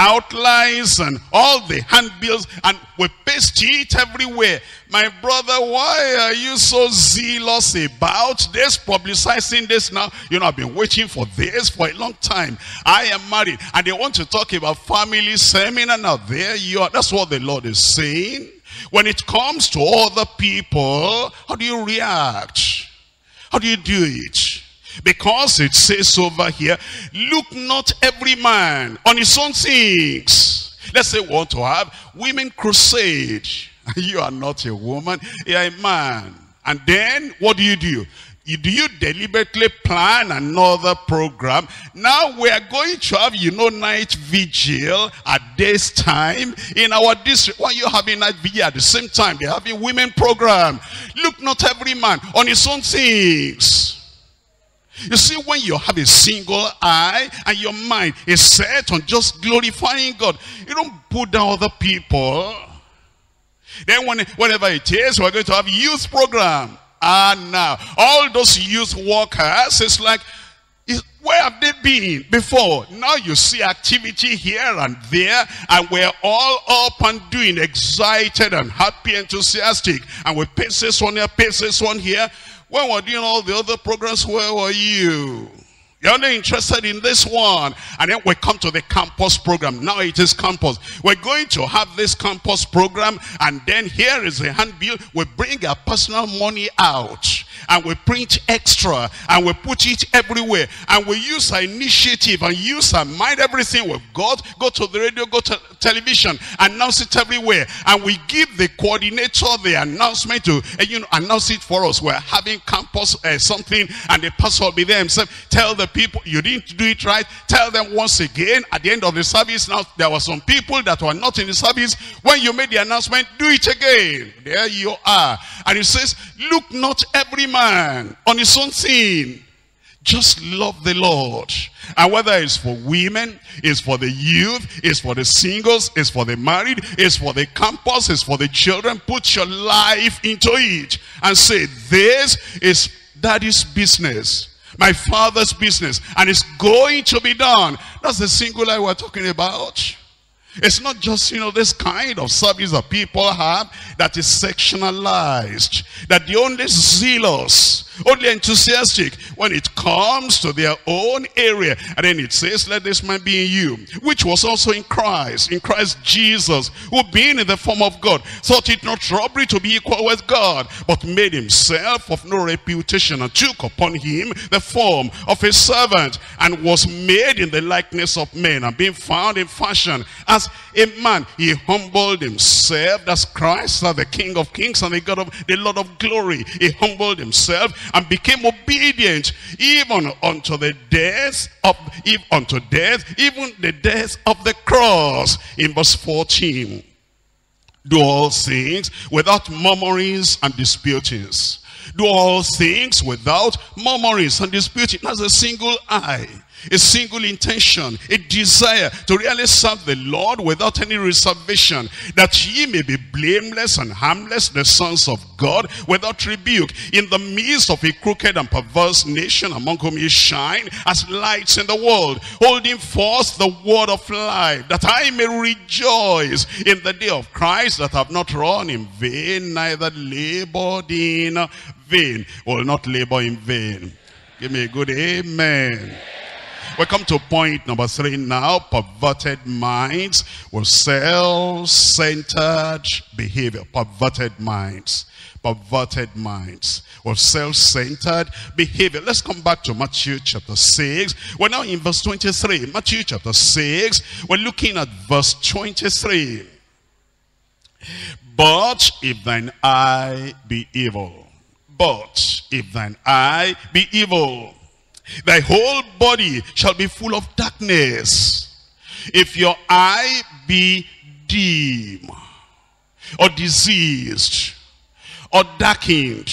outlines and all the handbills and we paste it everywhere. My brother, why are you so zealous about this, publicizing this now? You know, I've been waiting for this for a long time. I am married and they want to talk about family seminar. Now there you are. That's what the Lord is saying. When it comes to other people, how do you react? How do you do it? Because it says over here, look not every man on his own things. Let's say we want to have women crusade. You are not a woman, you are a man. And then what do you do? Do you deliberately plan another program? Now we are going to have, you know, night vigil at this time in our district. Why you having night vigil at the same time? They're having women program. Look not every man on his own things. You see, when you have a single eye and your mind is set on just glorifying God, you don't put down other people. Then when, whenever it is, we're going to have youth program. And now, all those youth workers, it's like, where have they been before? Now you see activity here and there, and we're all up and doing, excited and happy, enthusiastic. And we pace this one here, pace this one here. When we're doing all the other programs, where were you? You're only interested in this one. And then we come to the campus program. Now it is campus. We're going to have this campus program. And then here is a handbill. We bring our personal money out and we print extra and we put it everywhere and we use our initiative and use our mind everything we've got go to the radio go to television announce it everywhere and we give the coordinator the announcement to uh, you know announce it for us we're having campus uh, something and the pastor will be there himself tell the people you didn't do it right. Tell them once again at the end of the service now there were some people that were not in the service. When you made the announcement do it again. There you are. And it says look not every man on his own thing. Just love the Lord. And whether it's for women, it's for the youth, it's for the singles, it's for the married, it's for the campus, it's for the children, put your life into it and say, this is daddy's business my father's business and it's going to be done that's the singular we're talking about it's not just, you know, this kind of service that people have that is sectionalized. That the only zealous only enthusiastic when it comes to their own area. And then it says, let this man be in you, which was also in Christ, in Christ Jesus, who being in the form of God, thought it not robbery to be equal with God, but made himself of no reputation and took upon him the form of a servant and was made in the likeness of men and being found in fashion as a man, he humbled himself. That's Christ, that's the King of kings and the God of the Lord of glory. He humbled himself and became obedient even unto the death of even unto death, even the death of the cross. In verse 14. Do all things without murmurings and disputings. Do all things without murmurings and disputings. That's a single eye a single intention, a desire to really serve the Lord without any reservation, that ye may be blameless and harmless, the sons of God, without rebuke, in the midst of a crooked and perverse nation, among whom ye shine as lights in the world, holding forth the word of life, that I may rejoice in the day of Christ, that have not run in vain, neither labored in vain, will not labor in vain. Give me a good amen. We come to point number three now. Perverted minds with self-centered behavior. Perverted minds. Perverted minds with self-centered behavior. Let's come back to Matthew chapter 6. We're now in verse 23. Matthew chapter 6. We're looking at verse 23. But if thine eye be evil, but if thine eye be evil, Thy whole body shall be full of darkness. If your eye be dim, or diseased, or darkened,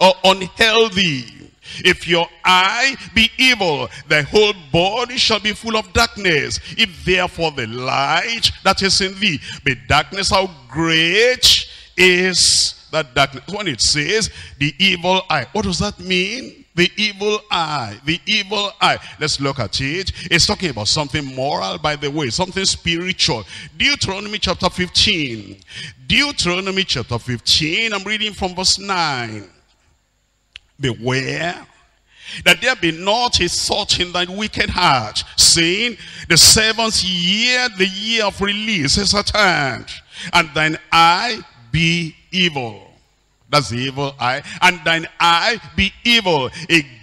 or unhealthy, if your eye be evil, thy whole body shall be full of darkness. If therefore the light that is in thee be darkness, how great is that darkness? When it says the evil eye, what does that mean? The evil eye. The evil eye. Let's look at it. It's talking about something moral, by the way. Something spiritual. Deuteronomy chapter 15. Deuteronomy chapter 15. I'm reading from verse 9. Beware that there be not a thought in thy wicked heart, saying, the seventh year, the year of release is at hand, and thine eye be evil. That's evil eye. And thine eye be evil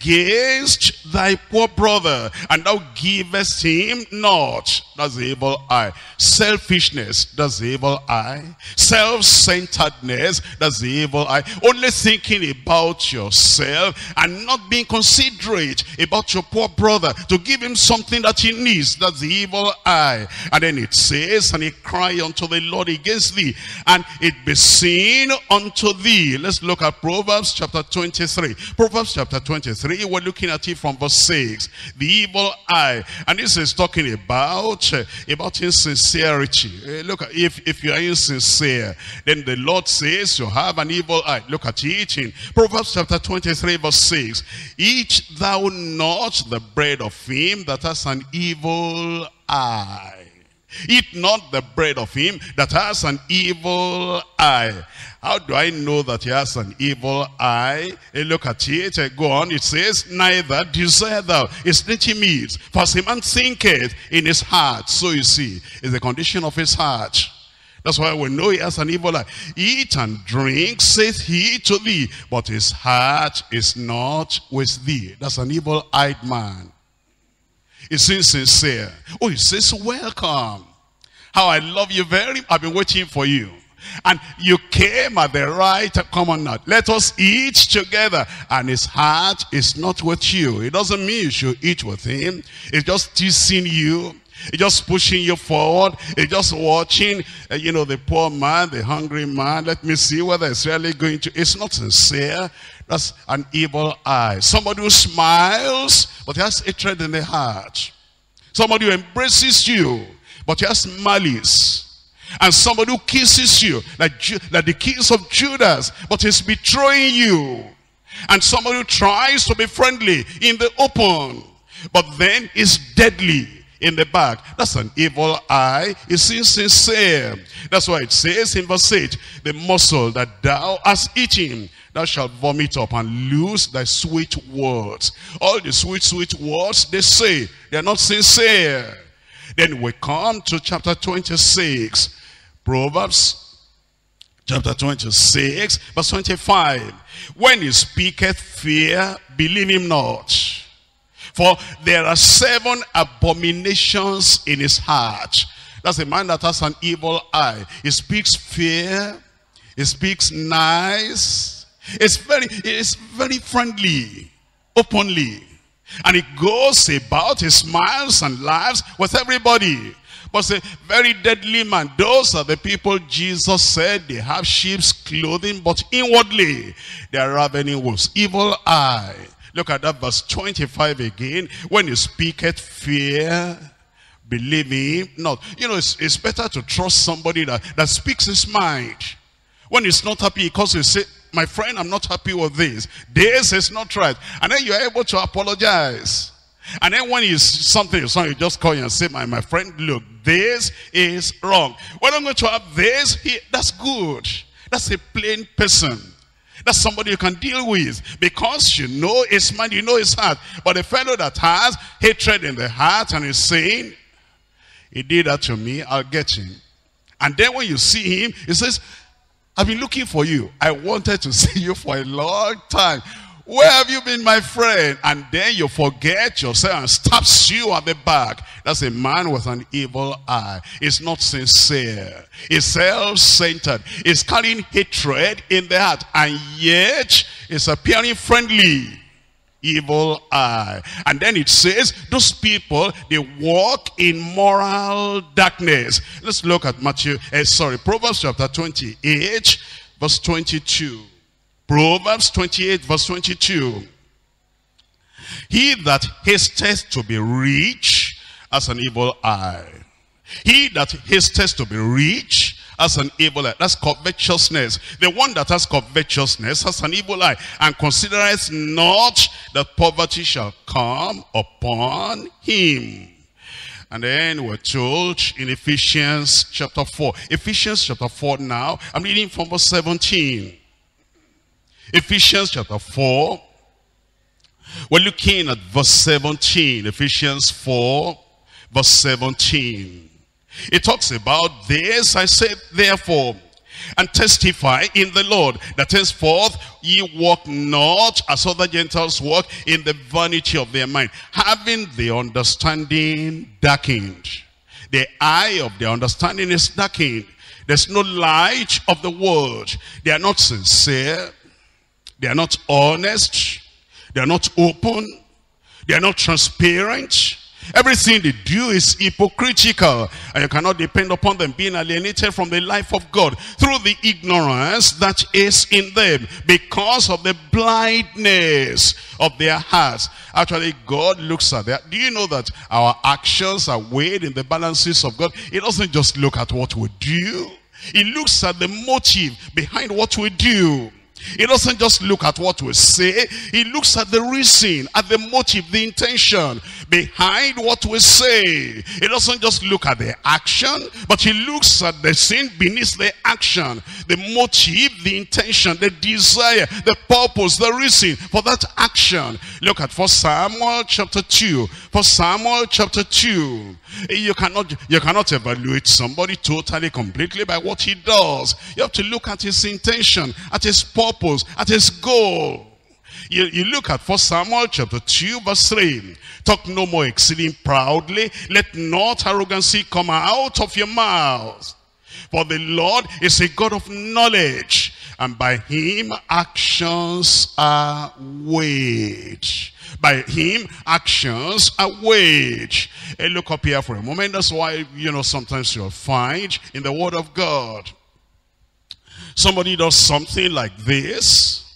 against thy poor brother, and thou givest him not. That's the evil eye. Selfishness, that's the evil eye. Self-centeredness, that's the evil eye. Only thinking about yourself and not being considerate about your poor brother to give him something that he needs. That's the evil eye. And then it says, and he cry unto the Lord against thee, and it be seen unto thee Let's look at Proverbs chapter 23. Proverbs chapter 23, we're looking at it from verse 6. The evil eye. And this is talking about, uh, about insincerity. Uh, look, if, if you are insincere, then the Lord says you have an evil eye. Look at it in Proverbs chapter 23 verse 6. Eat thou not the bread of him that has an evil eye. Eat not the bread of him that has an evil eye. How do I know that he has an evil eye? A look at it. I Go on. It says, Neither desire thou his dainty meat. For a man thinketh in his heart. So you see, is the condition of his heart. That's why we know he has an evil eye. Eat and drink, saith he to thee, but his heart is not with thee. That's an evil-eyed man. He's insincere. Oh, he says, welcome. How I love you very, I've been waiting for you. And you came at the right, come on now, let us eat together. And his heart is not with you. It doesn't mean you should eat with him. It's just teasing you. It's just pushing you forward. It's just watching, uh, you know, the poor man, the hungry man. Let me see whether it's really going to. It's not sincere. That's an evil eye. Somebody who smiles, but has hatred in the heart. Somebody who embraces you, but has malice. And somebody who kisses you, like, like the kiss of Judas, but is betraying you. And somebody who tries to be friendly in the open, but then is deadly in the back. That's an evil eye. It's insincere. That's why it says in verse 8, the muscle that thou hast eaten, thou shalt vomit up and lose thy sweet words. All the sweet, sweet words they say, they are not sincere. Then we come to chapter 26. Proverbs chapter 26, verse 25. When he speaketh fear, believe him not. For there are seven abominations in his heart. That's a man that has an evil eye. He speaks fear. He speaks nice. It's very, it's very friendly, openly. And he goes about, he smiles and laughs with everybody. But a very deadly man. Those are the people Jesus said they have sheep's clothing, but inwardly they are ravening wolves. Evil eye. Look at that verse 25 again. When you speaketh fear, believe him not. You know, it's, it's better to trust somebody that, that speaks his mind. When he's not happy, because he say, my friend, I'm not happy with this. This is not right. And then you're able to apologize. And then when it's something, something you just call you and say, my, my friend, look, this is wrong. We're not going to have this, here. that's good. That's a plain person. That's somebody you can deal with because you know his mind, you know his heart. But a fellow that has hatred in the heart and is saying, he did that to me, I'll get him. And then when you see him, he says, I've been looking for you. I wanted to see you for a long time. Where have you been, my friend? And then you forget yourself and stabs you at the back. That's a man with an evil eye. It's not sincere. It's self-centered. It's carrying hatred in the heart. And yet, it's appearing friendly. Evil eye. And then it says, those people, they walk in moral darkness. Let's look at Matthew, uh, sorry, Proverbs chapter 28, verse 22. Proverbs 28 verse 22. He that hasteth to be rich has an evil eye. He that hasteth to be rich has an evil eye. That's covetousness. The one that has covetousness has an evil eye and considereth not that poverty shall come upon him. And then we're told in Ephesians chapter 4. Ephesians chapter 4 now. I'm reading from verse 17. Ephesians chapter 4. We're looking at verse 17. Ephesians 4, verse 17. It talks about this. I said, therefore, and testify in the Lord that henceforth ye walk not as other Gentiles walk in the vanity of their mind, having the understanding darkened. The eye of the understanding is darkened. There's no light of the word. They are not sincere. They are not honest. They are not open. They are not transparent. Everything they do is hypocritical. And you cannot depend upon them being alienated from the life of God through the ignorance that is in them because of the blindness of their hearts. Actually, God looks at that. Do you know that our actions are weighed in the balances of God? He doesn't just look at what we do. He looks at the motive behind what we do. He doesn't just look at what we say. He looks at the reason, at the motive, the intention behind what we say. He doesn't just look at the action, but he looks at the sin beneath the action. The motive, the intention, the desire, the purpose, the reason for that action. Look at 1 Samuel chapter 2. 1 Samuel chapter 2. You cannot, you cannot evaluate somebody totally, completely by what he does. You have to look at his intention, at his purpose, at his goal. You, you look at 1 Samuel chapter 2 verse 3. Talk no more exceeding proudly. Let not arrogancy come out of your mouth. For the Lord is a God of knowledge. And by him actions are weighed. By him, actions are weighed. Hey, look up here for a moment. That's why, you know, sometimes you'll find in the word of God. Somebody does something like this.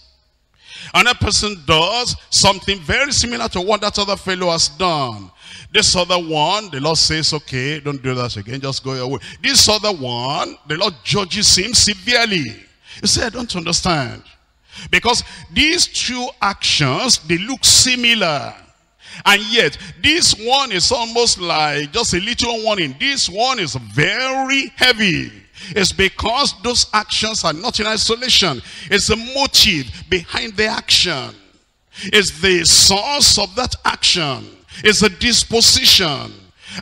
Another person does something very similar to what that other fellow has done. This other one, the Lord says, okay, don't do that again, just go your way. This other one, the Lord judges him severely. You say, I don't understand. Because these two actions, they look similar. And yet, this one is almost like just a little warning. This one is very heavy. It's because those actions are not in isolation. It's the motive behind the action. It's the source of that action. It's the disposition.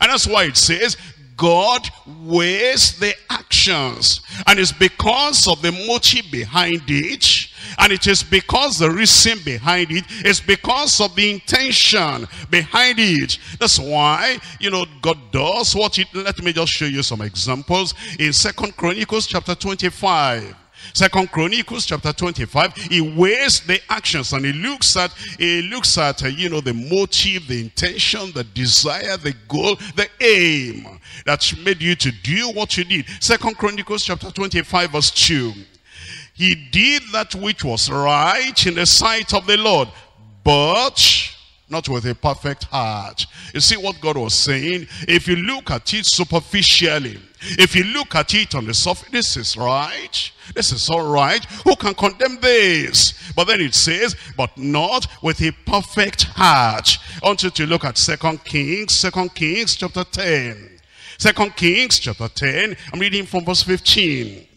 And that's why it says, God weighs the actions. And it's because of the motive behind it and it is because the reason behind it is because of the intention behind it. That's why, you know, God does what it, let me just show you some examples. In Second Chronicles chapter 25, Second Chronicles chapter 25, he weighs the actions and he looks at, he looks at, uh, you know, the motive, the intention, the desire, the goal, the aim that made you to do what you did. Second Chronicles chapter 25 verse 2. He did that which was right in the sight of the Lord, but not with a perfect heart. You see what God was saying? If you look at it superficially, if you look at it on the surface, this is right, this is all right, who can condemn this? But then it says, but not with a perfect heart. Want you to look at Second Kings, Second Kings chapter 10. Second Kings chapter 10, I'm reading from verse 15.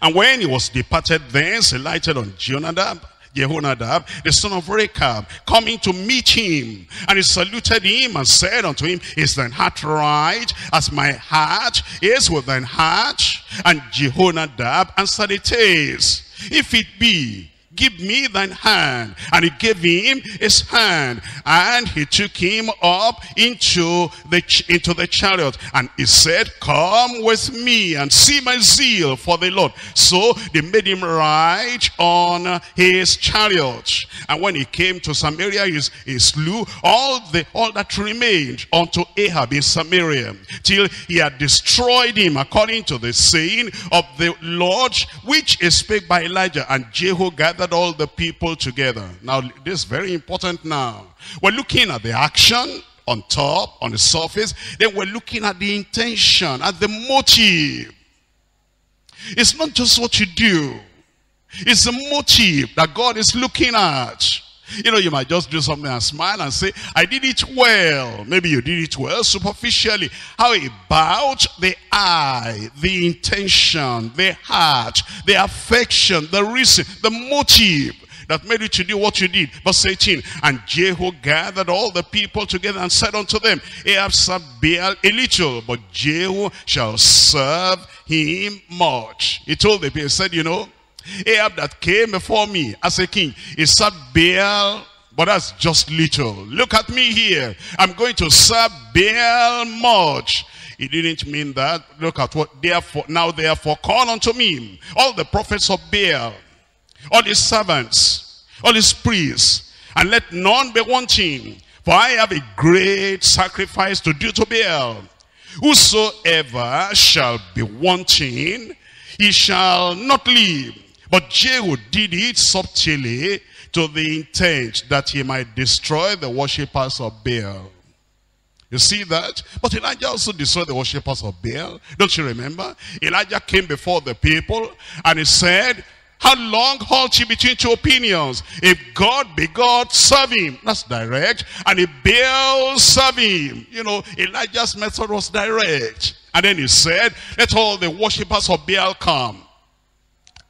And when he was departed thence, he lighted on Jonadab, Jehonadab, the son of Rechab, coming to meet him. And he saluted him and said unto him, Is thine heart right as my heart is with thine heart? And Jehonadab answered, It is. If it be, give me thine hand. And he gave him his hand. And he took him up into the, into the chariot. And he said, come with me and see my zeal for the Lord. So they made him ride on his chariot. And when he came to Samaria, he, he slew all, the, all that remained unto Ahab in Samaria. Till he had destroyed him according to the saying of the Lord, which is spake by Elijah. And Jehu gathered gathered all the people together. Now, this is very important now. We're looking at the action on top, on the surface. Then we're looking at the intention, at the motive. It's not just what you do. It's the motive that God is looking at. You know, you might just do something and smile and say, I did it well. Maybe you did it well superficially. How about the eye, the intention, the heart, the affection, the reason, the motive that made you to do what you did. Verse 18, and Jehu gathered all the people together and said unto them, Ahab served Baal a little, but Jehu shall serve him much. He told the people, he said, you know, Ahab that came before me as a king, he served Baal, but that's just little. Look at me here. I'm going to serve Baal much. He didn't mean that. Look at what, therefore, now therefore call unto me all the prophets of Baal, all his servants, all his priests, and let none be wanting. For I have a great sacrifice to do to Baal. Whosoever shall be wanting, he shall not live. But Jehu did it subtly to the intent that he might destroy the worshippers of Baal. You see that? But Elijah also destroyed the worshippers of Baal. Don't you remember? Elijah came before the people and he said, how long halt ye between two opinions? If God be God, serve him. That's direct. And if Baal, serve him. You know, Elijah's method was direct. And then he said, let all the worshippers of Baal come.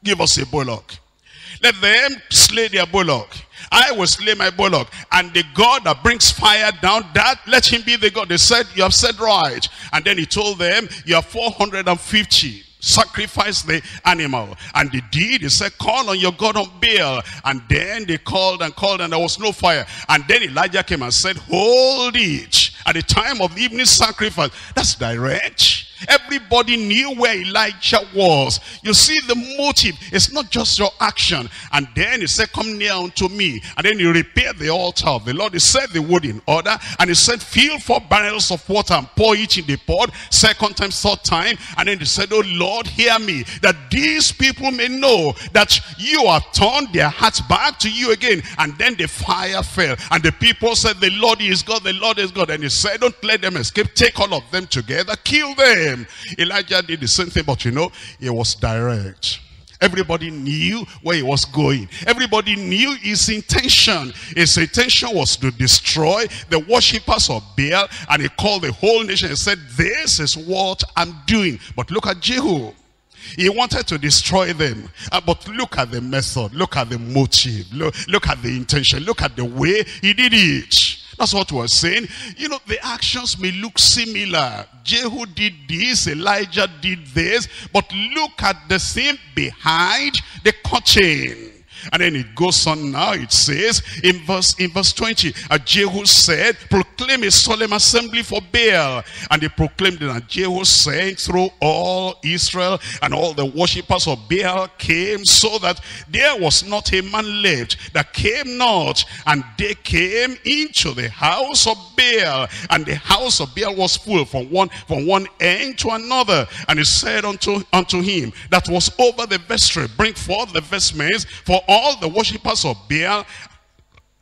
Give us a bullock. Let them slay their bullock. I will slay my bullock. And the God that brings fire down, that let him be the God. They said, you have said right. And then he told them, you have 450 sacrifice the animal. And they did. He said, call on your God on Baal. And then they called and called and there was no fire. And then Elijah came and said, hold it. At the time of the evening sacrifice. That's direct. Everybody knew where Elijah was. You see the motive. It's not just your action. And then he said, come near unto me. And then he repaired the altar of the Lord. He set the wood in order. And he said, fill four barrels of water and pour it in the pot. Second time, third time. And then he said, oh Lord, hear me. That these people may know that you have turned their hearts back to you again. And then the fire fell. And the people said, the Lord is God, the Lord is God. And he said, don't let them escape. Take all of them together. Kill them. Elijah did the same thing, but you know, he was direct. Everybody knew where he was going. Everybody knew his intention. His intention was to destroy the worshippers of Baal. And he called the whole nation and said, this is what I'm doing. But look at Jehu. He wanted to destroy them. Uh, but look at the method. Look at the motive. Look, look at the intention. Look at the way he did it. That's what we're saying. You know, the actions may look similar. Jehu did this, Elijah did this, but look at the thing behind the curtain. And then it goes on now, it says in verse, in verse 20, and Jehu said, proclaim a solemn assembly for Baal. And they proclaimed it, and Jehu sent through all Israel, and all the worshippers of Baal came, so that there was not a man left that came not. And they came into the house of Baal, and the house of Baal was full from one, from one end to another. And he said unto, unto him that was over the vestry, bring forth the vestments for all the worshippers of Baal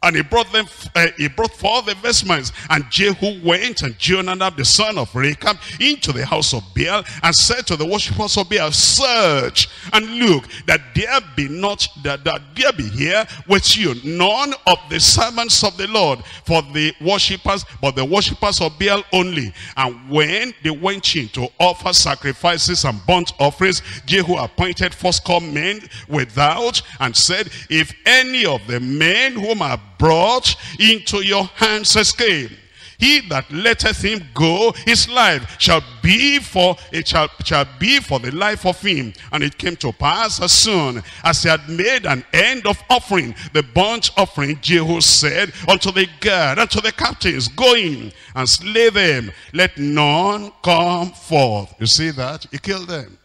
and he brought them, uh, he brought forth the vestments. And Jehu went and Jonadab, the son of Rechab, into the house of Baal and said to the worshippers of Baal, Search and look that there be not, that, that there be here with you none of the servants of the Lord for the worshippers, but the worshippers of Baal only. And when they went in to offer sacrifices and burnt offerings, Jehu appointed first-come men without and said, If any of the men whom I brought into your hands escape. He that letteth him go, his life shall be for it shall, shall be for the life of him. And it came to pass as soon as he had made an end of offering the burnt offering, Jehu said unto the guard, unto the captains, Go in and slay them, let none come forth. You see that? He killed them.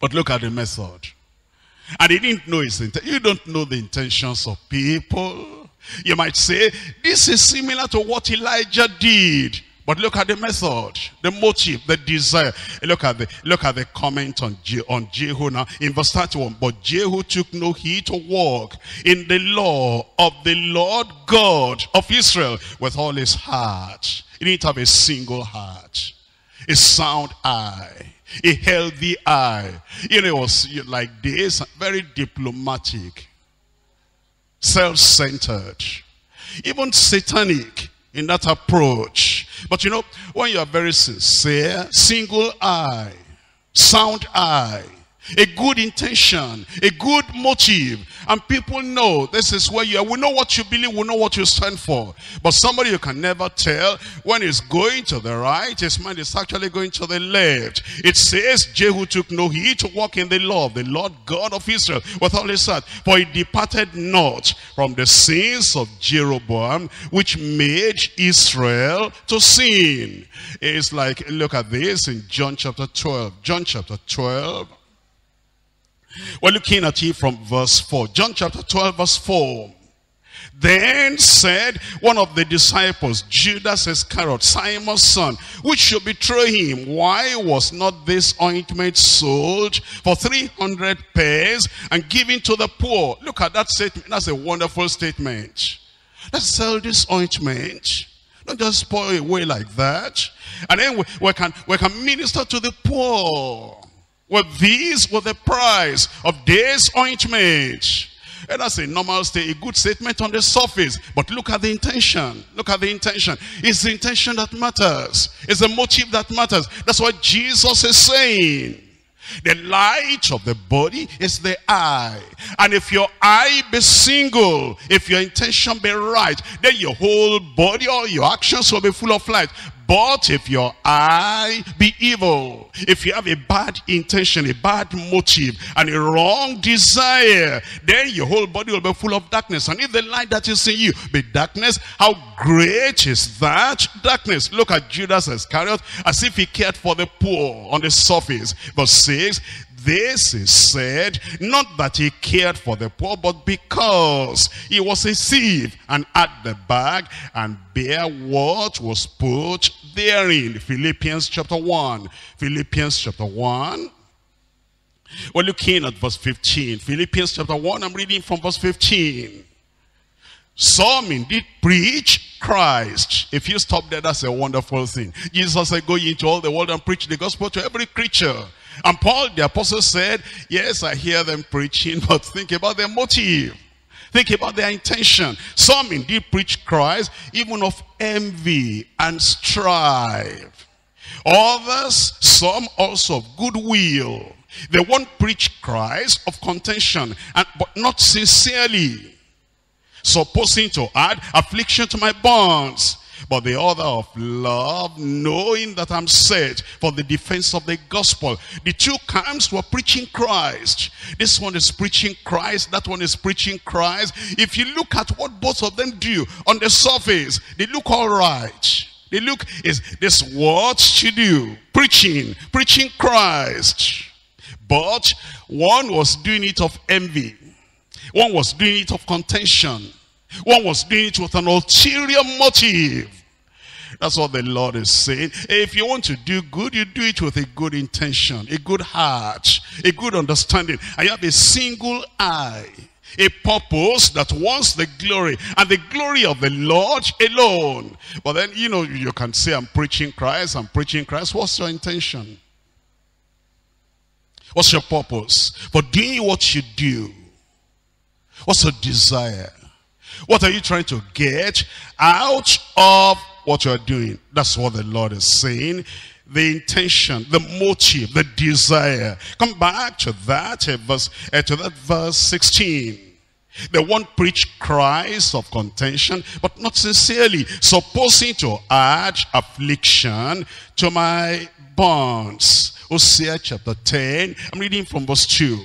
But look at the method. And he didn't know his intention. You don't know the intentions of people. You might say, this is similar to what Elijah did. But look at the method, the motive, the desire. Look at the look at the comment on, Je, on Jehu now in verse 31. But Jehu took no heed to walk in the law of the Lord God of Israel with all his heart. He didn't have a single heart, a sound eye, a healthy eye. You know, it was like this, very diplomatic self-centered, even satanic in that approach. But you know, when you are very sincere, single eye, sound eye, a good intention, a good motive. And people know this is where you are. We know what you believe, we know what you stand for. But somebody you can never tell when he's going to the right, his mind is actually going to the left. It says, Jehu took no heed to walk in the law of the Lord God of Israel with all his heart. For he departed not from the sins of Jeroboam, which made Israel to sin. It's like, look at this in John chapter 12. John chapter 12 we're looking at it from verse 4. John chapter 12 verse 4. Then said one of the disciples, Judas Iscariot, Simon's son, which should betray him. Why was not this ointment sold for 300 pairs and given to the poor? Look at that statement. That's a wonderful statement. Let's sell this ointment. Don't just spoil it away like that. And then we, we, can, we can minister to the poor. Well, these were the price of this ointment. And that's a normal state, a good statement on the surface. But look at the intention. Look at the intention. It's the intention that matters. It's the motive that matters. That's what Jesus is saying. The light of the body is the eye. And if your eye be single, if your intention be right, then your whole body, all your actions will be full of light. But if your eye be evil, if you have a bad intention, a bad motive, and a wrong desire, then your whole body will be full of darkness. And if the light that is in you be darkness, how great is that darkness? Look at Judas Iscariot as if he cared for the poor on the surface. Verse 6, this is said, not that he cared for the poor, but because he was a thief and had the bag and bear what was put therein. Philippians chapter 1. Philippians chapter 1. We're looking at verse 15. Philippians chapter 1, I'm reading from verse 15. Some indeed preach Christ. If you stop there, that's a wonderful thing. Jesus said, go into all the world and preach the gospel to every creature. And Paul, the apostle said, yes, I hear them preaching, but think about their motive. Think about their intention. Some indeed preach Christ, even of envy and strife. Others, some also of goodwill. They won't preach Christ of contention, and, but not sincerely. Supposing to add affliction to my bonds but the other of love, knowing that I'm set for the defense of the gospel. The two camps were preaching Christ. This one is preaching Christ, that one is preaching Christ. If you look at what both of them do on the surface, they look all right. They look, is this what to do? Preaching, preaching Christ. But one was doing it of envy. One was doing it of contention. One was doing it with an ulterior motive. That's what the Lord is saying. If you want to do good, you do it with a good intention, a good heart, a good understanding. And you have a single eye, a purpose that wants the glory and the glory of the Lord alone. But then, you know, you can say, I'm preaching Christ, I'm preaching Christ. What's your intention? What's your purpose for doing what you do? What's your desire? What are you trying to get out of what you're doing? That's what the Lord is saying. The intention, the motive, the desire. Come back to that uh, verse, uh, to that verse 16. They won't preach Christ of contention, but not sincerely, supposing to add affliction to my bonds. Hosea chapter 10, I'm reading from verse 2.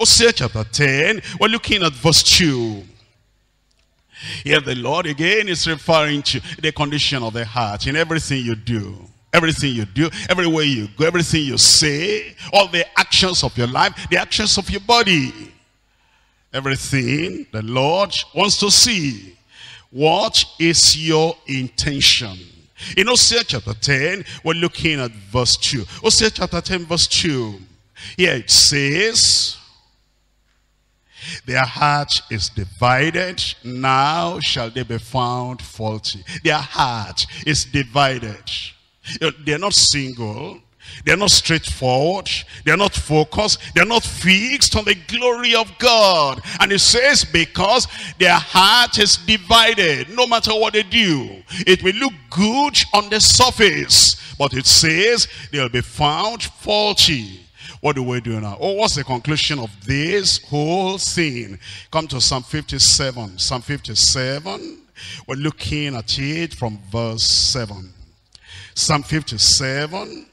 Hosea chapter 10, we're looking at verse 2. Here the Lord again is referring to the condition of the heart in everything you do. Everything you do, everywhere you go, everything you say, all the actions of your life, the actions of your body. Everything the Lord wants to see. What is your intention? In Hosea chapter 10, we're looking at verse 2. Hosea chapter 10 verse 2. Here it says, their heart is divided, now shall they be found faulty. Their heart is divided. They're not single. They're not straightforward. They're not focused. They're not fixed on the glory of God. And it says because their heart is divided, no matter what they do. It will look good on the surface. But it says they'll be found faulty. What do we do now? Oh, what's the conclusion of this whole thing? Come to Psalm 57. Psalm 57. We're looking at it from verse 7. Psalm 57,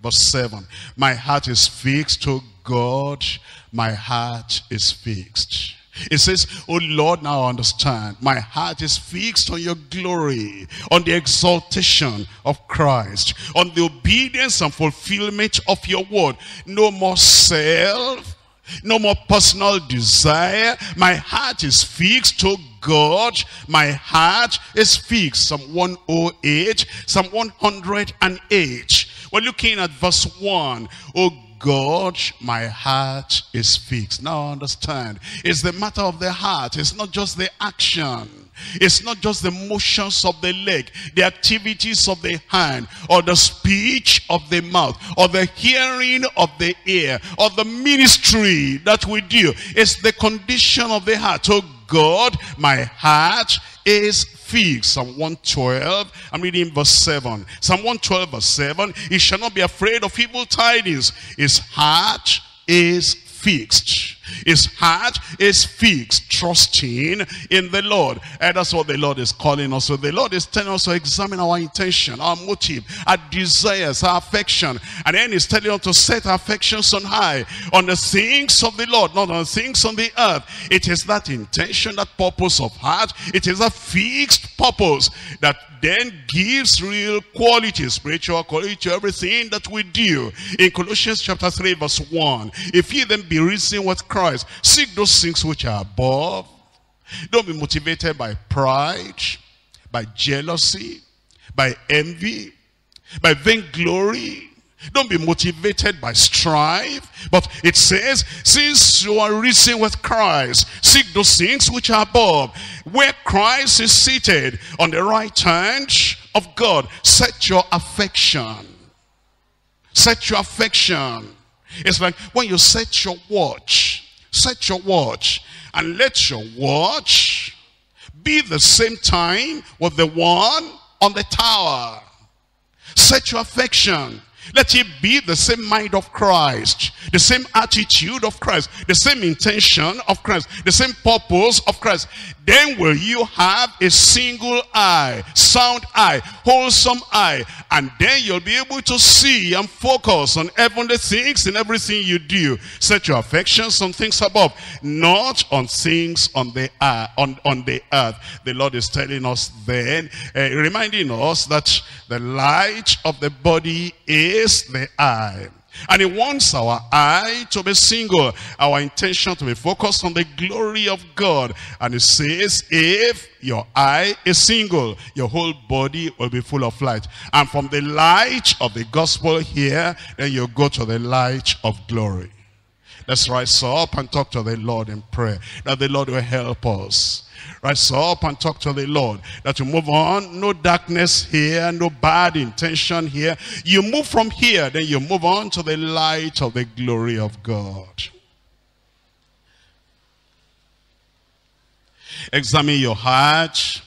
verse 7. My heart is fixed to God. My heart is fixed. It says, Oh Lord, now I understand, my heart is fixed on your glory, on the exaltation of Christ, on the obedience and fulfillment of your word. No more self, no more personal desire. My heart is fixed to God. My heart is fixed. Psalm 108, Psalm 108. We're looking at verse 1. Oh God, my heart is fixed. Now understand, it's the matter of the heart. It's not just the action. It's not just the motions of the leg, the activities of the hand, or the speech of the mouth, or the hearing of the ear, or the ministry that we do. It's the condition of the heart. Oh God, my heart is fixed. Psalm 112, I'm reading verse 7. Psalm 112 verse 7, he shall not be afraid of evil tidings. His heart is fixed. His heart is fixed, trusting in the Lord. And that's what the Lord is calling us. So the Lord is telling us to examine our intention, our motive, our desires, our affection. And then he's telling us to set our affections on high, on the things of the Lord, not on things on the earth. It is that intention, that purpose of heart. It is a fixed purpose that then gives real quality, spiritual quality to everything that we do. In Colossians chapter 3 verse 1, if ye then be risen with Christ, seek those things which are above. Don't be motivated by pride, by jealousy, by envy, by vainglory, don't be motivated by strife. But it says, since you are risen with Christ, seek those things which are above. Where Christ is seated on the right hand of God, set your affection. Set your affection. It's like when you set your watch, set your watch, and let your watch be the same time with the one on the tower. Set your affection. Let it be the same mind of Christ, the same attitude of Christ, the same intention of Christ, the same purpose of Christ then will you have a single eye, sound eye, wholesome eye, and then you'll be able to see and focus on heavenly things in everything you do. Set your affections on things above, not on things on the earth. On, on the earth. The Lord is telling us then, uh, reminding us that the light of the body is the eye. And he wants our eye to be single, our intention to be focused on the glory of God. And he says, if your eye is single, your whole body will be full of light. And from the light of the gospel here, then you go to the light of glory. Let's rise up and talk to the Lord in prayer. That the Lord will help us. Rise up and talk to the Lord. That you move on. No darkness here. No bad intention here. You move from here. Then you move on to the light of the glory of God. Examine your heart.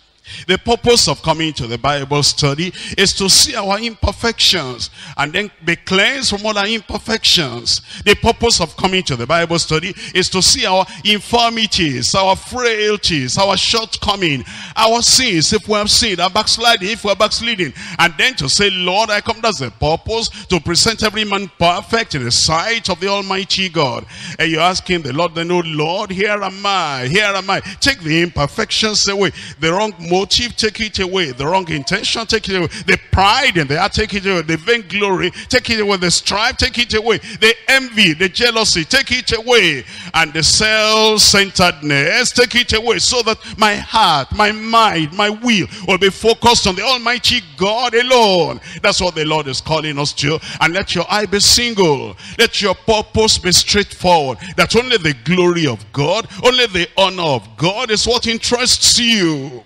The purpose of coming to the Bible study is to see our imperfections and then be cleansed from all our imperfections. The purpose of coming to the Bible study is to see our infirmities, our frailties, our shortcomings, our sins, if we have sinned, our backsliding, if we're backsliding. And then to say, Lord, I come, that's the purpose, to present every man perfect in the sight of the Almighty God. And you're asking the Lord, then, oh Lord, here am I, here am I. Take the imperfections away, the wrong motive, take it away. The wrong intention, take it away. The pride in the heart, take it away. The vainglory, take it away. The strife, take it away. The envy, the jealousy, take it away. And the self-centeredness, take it away. So that my heart, my mind, my will will be focused on the Almighty God alone. That's what the Lord is calling us to. And let your eye be single. Let your purpose be straightforward. That only the glory of God, only the honor of God is what interests you.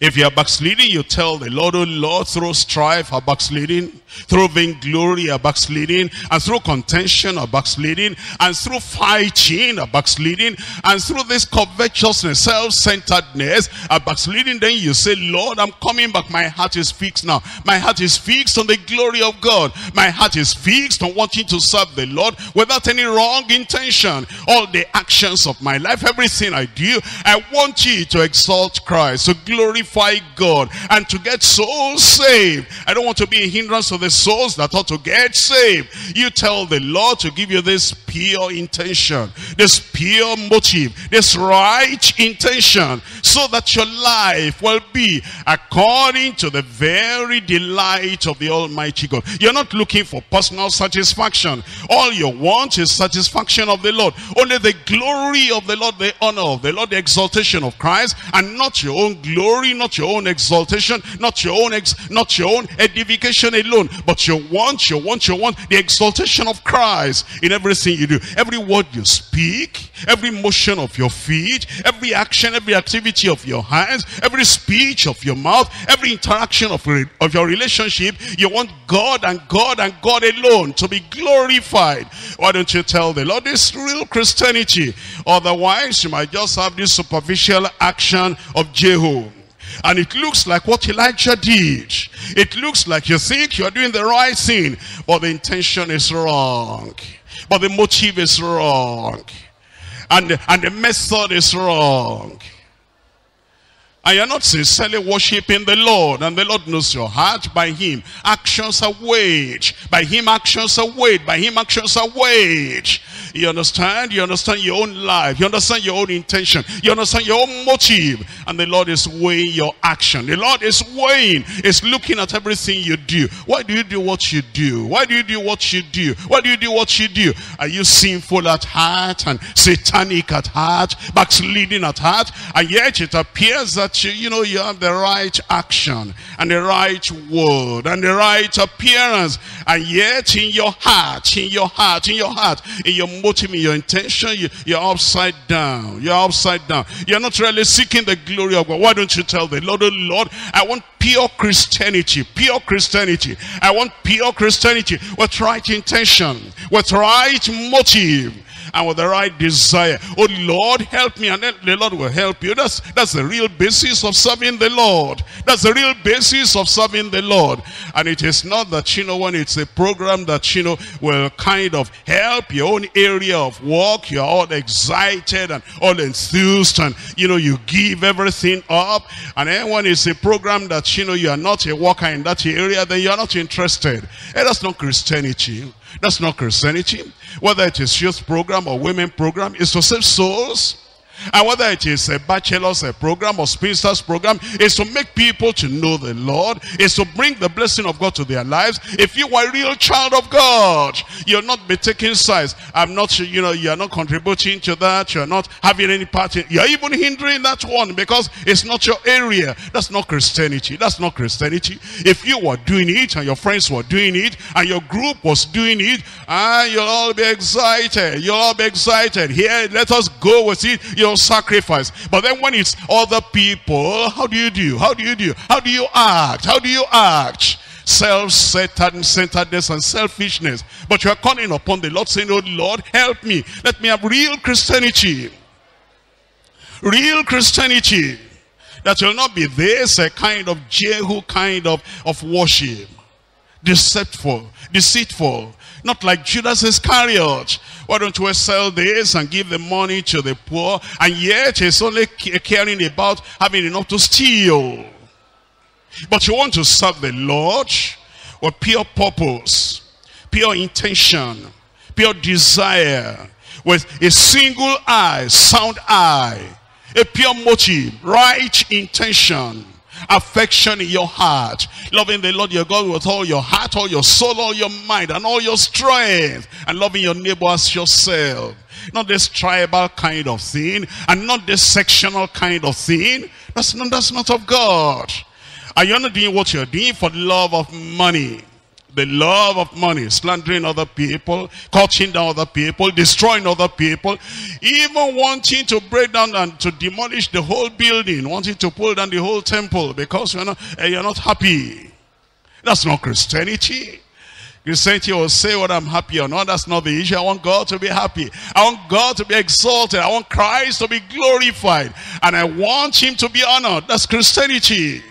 If you are backsliding, you tell the Lord, oh Lord, through strife or backsliding, through vainglory or backsliding, and through contention or backsliding, and through fighting or backsliding, and through this covetousness, self-centeredness or backsliding, then you say, Lord, I'm coming back. My heart is fixed now. My heart is fixed on the glory of God. My heart is fixed on wanting to serve the Lord without any wrong intention. All the actions of my life, everything I do, I want you to exalt Christ, to glorify God, and to get souls saved. I don't want to be a hindrance to the souls that ought to get saved. You tell the Lord to give you this pure intention, this pure motive, this right intention, so that your life will be according to the very delight of the Almighty God. You're not looking for personal satisfaction. All you want is satisfaction of the Lord. Only the glory of the Lord, the honor of the Lord, the exaltation of Christ, and not your own glory, not your own exaltation, not your own ex not your own edification alone, but you want, you want, you want the exaltation of Christ in everything you do. Every word you speak, every motion of your feet, every action, every activity of your hands, every speech of your mouth, every interaction of, of your relationship, you want God and God and God alone to be glorified. Why don't you tell the Lord this real Christianity? Otherwise, you might just have this superficial action of Jehu. And it looks like what Elijah did. It looks like you think you're doing the right thing, but the intention is wrong. But the motive is wrong. And, and the method is wrong. And you're not sincerely worshiping the Lord. And the Lord knows your heart by him. Actions are weighed. By him actions are weighed. By him actions are weighed. You understand? You understand your own life. You understand your own intention. You understand your own motive. And the Lord is weighing your action. The Lord is weighing, is looking at everything you do. Why do you do what you do? Why do you do what you do? Why do you do what you do? Are you sinful at heart and satanic at heart, backsliding at heart? And yet it appears that you, you know, you have the right action and the right word and the right appearance. And yet in your heart, in your heart, in your heart, in your motive, in your intention, you, you're upside down. You're upside down. You're not really seeking the glory of God. Why don't you tell the Lord, oh Lord, I want pure Christianity, pure Christianity. I want pure Christianity with right intention, with right motive and with the right desire. Oh Lord, help me. And then the Lord will help you. That's, that's the real basis of serving the Lord. That's the real basis of serving the Lord. And it is not that, you know, when it's a program that, you know, will kind of help your own area of work. You're all excited and all enthused and, you know, you give everything up. And then when it's a program that, you know, you are not a worker in that area, then you're not interested. And that's not Christianity. That's not Christianity. Whether it is youth program or women program, is to save souls. And whether it is a bachelor's a program or spinster's program, is to make people to know the Lord, is to bring the blessing of God to their lives. If you are a real child of God, you'll not be taking sides. I'm not, you know, you're not contributing to that. You're not having any part in You're even hindering that one because it's not your area. That's not Christianity. That's not Christianity. If you were doing it and your friends were doing it and your group was doing it, ah, you'll all be excited. You'll all be excited. Here, let us go with it. you your sacrifice. But then when it's other people, how do you do? How do you do? How do you act? How do you act? Self-centeredness and selfishness. But you are calling upon the Lord saying, Oh Lord, help me. Let me have real Christianity. Real Christianity. That will not be this a kind of Jehu kind of, of worship. Deceitful, deceitful, not like Judas Iscariot. Why don't we sell this and give the money to the poor? And yet he's only caring about having enough to steal. But you want to serve the Lord with pure purpose, pure intention, pure desire, with a single eye, sound eye, a pure motive, right intention affection in your heart. Loving the Lord your God with all your heart, all your soul, all your mind, and all your strength. And loving your neighbor as yourself. Not this tribal kind of thing, and not this sectional kind of thing. That's not, that's not of God. Are you're not doing what you're doing for the love of money the love of money, slandering other people, cutting down other people, destroying other people, even wanting to break down and to demolish the whole building, wanting to pull down the whole temple because you're not, uh, you're not happy. That's not Christianity. Christianity will say what I'm happy or not. That's not the issue. I want God to be happy. I want God to be exalted. I want Christ to be glorified. And I want him to be honored. That's Christianity.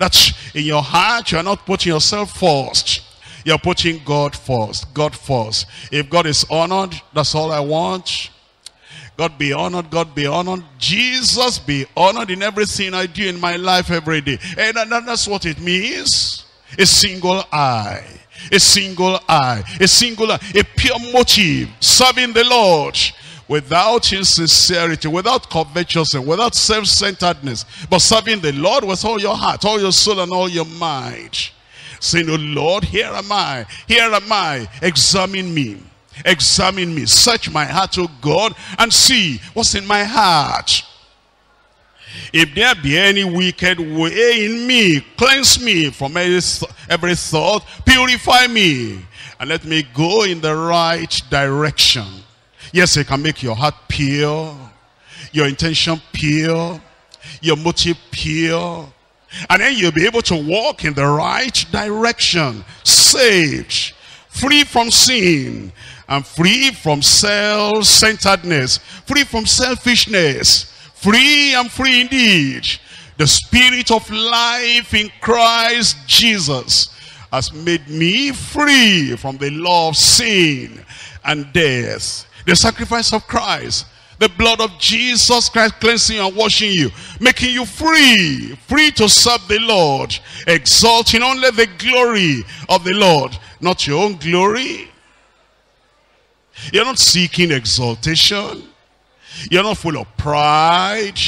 That in your heart, you're not putting yourself first. You're putting God first. God first. If God is honored, that's all I want. God be honored, God be honored. Jesus be honored in everything I do in my life every day. And that's what it means. A single eye. A single eye. A single eye. A pure motive. Serving the Lord without insincerity, without covetousness, without self-centeredness, but serving the Lord with all your heart, all your soul, and all your mind. Saying, oh Lord, here am I, here am I, examine me. Examine me, search my heart, oh God, and see what's in my heart. If there be any wicked way in me, cleanse me from every, every thought, purify me, and let me go in the right direction. Yes, it can make your heart pure, your intention pure, your motive pure. And then you'll be able to walk in the right direction, saved, free from sin, and free from self-centeredness, free from selfishness, free and free indeed. The spirit of life in Christ Jesus has made me free from the law of sin and death. The sacrifice of Christ. The blood of Jesus Christ cleansing and washing you. Making you free. Free to serve the Lord. Exalting only the glory of the Lord. Not your own glory. You're not seeking exaltation. You're not full of pride.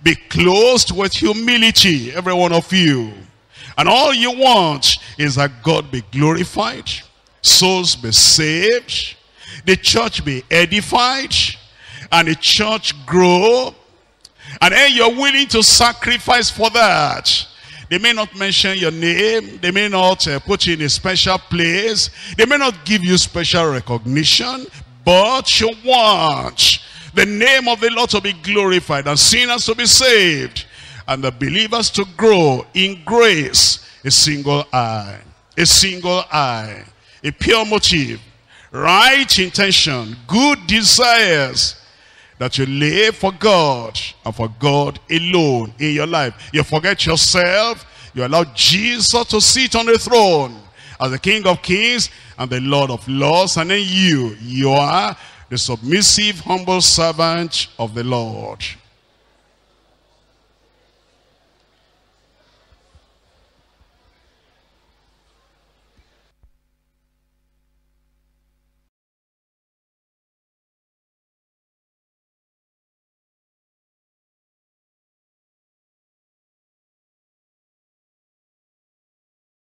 Be clothed with humility, every one of you. And all you want is that God be glorified, souls be saved, the church be edified and the church grow and then you're willing to sacrifice for that They may not mention your name. They may not uh, put you in a special place. They may not give you special recognition. But you want the name of the Lord to be glorified and sinners to be saved. And the believers to grow in grace. A single eye. A single eye. A pure motive. Right intention. Good desires that you live for God and for God alone in your life. You forget yourself. You allow Jesus to sit on the throne as the King of Kings and the Lord of Lords. And then you, you are the submissive, humble servant of the Lord.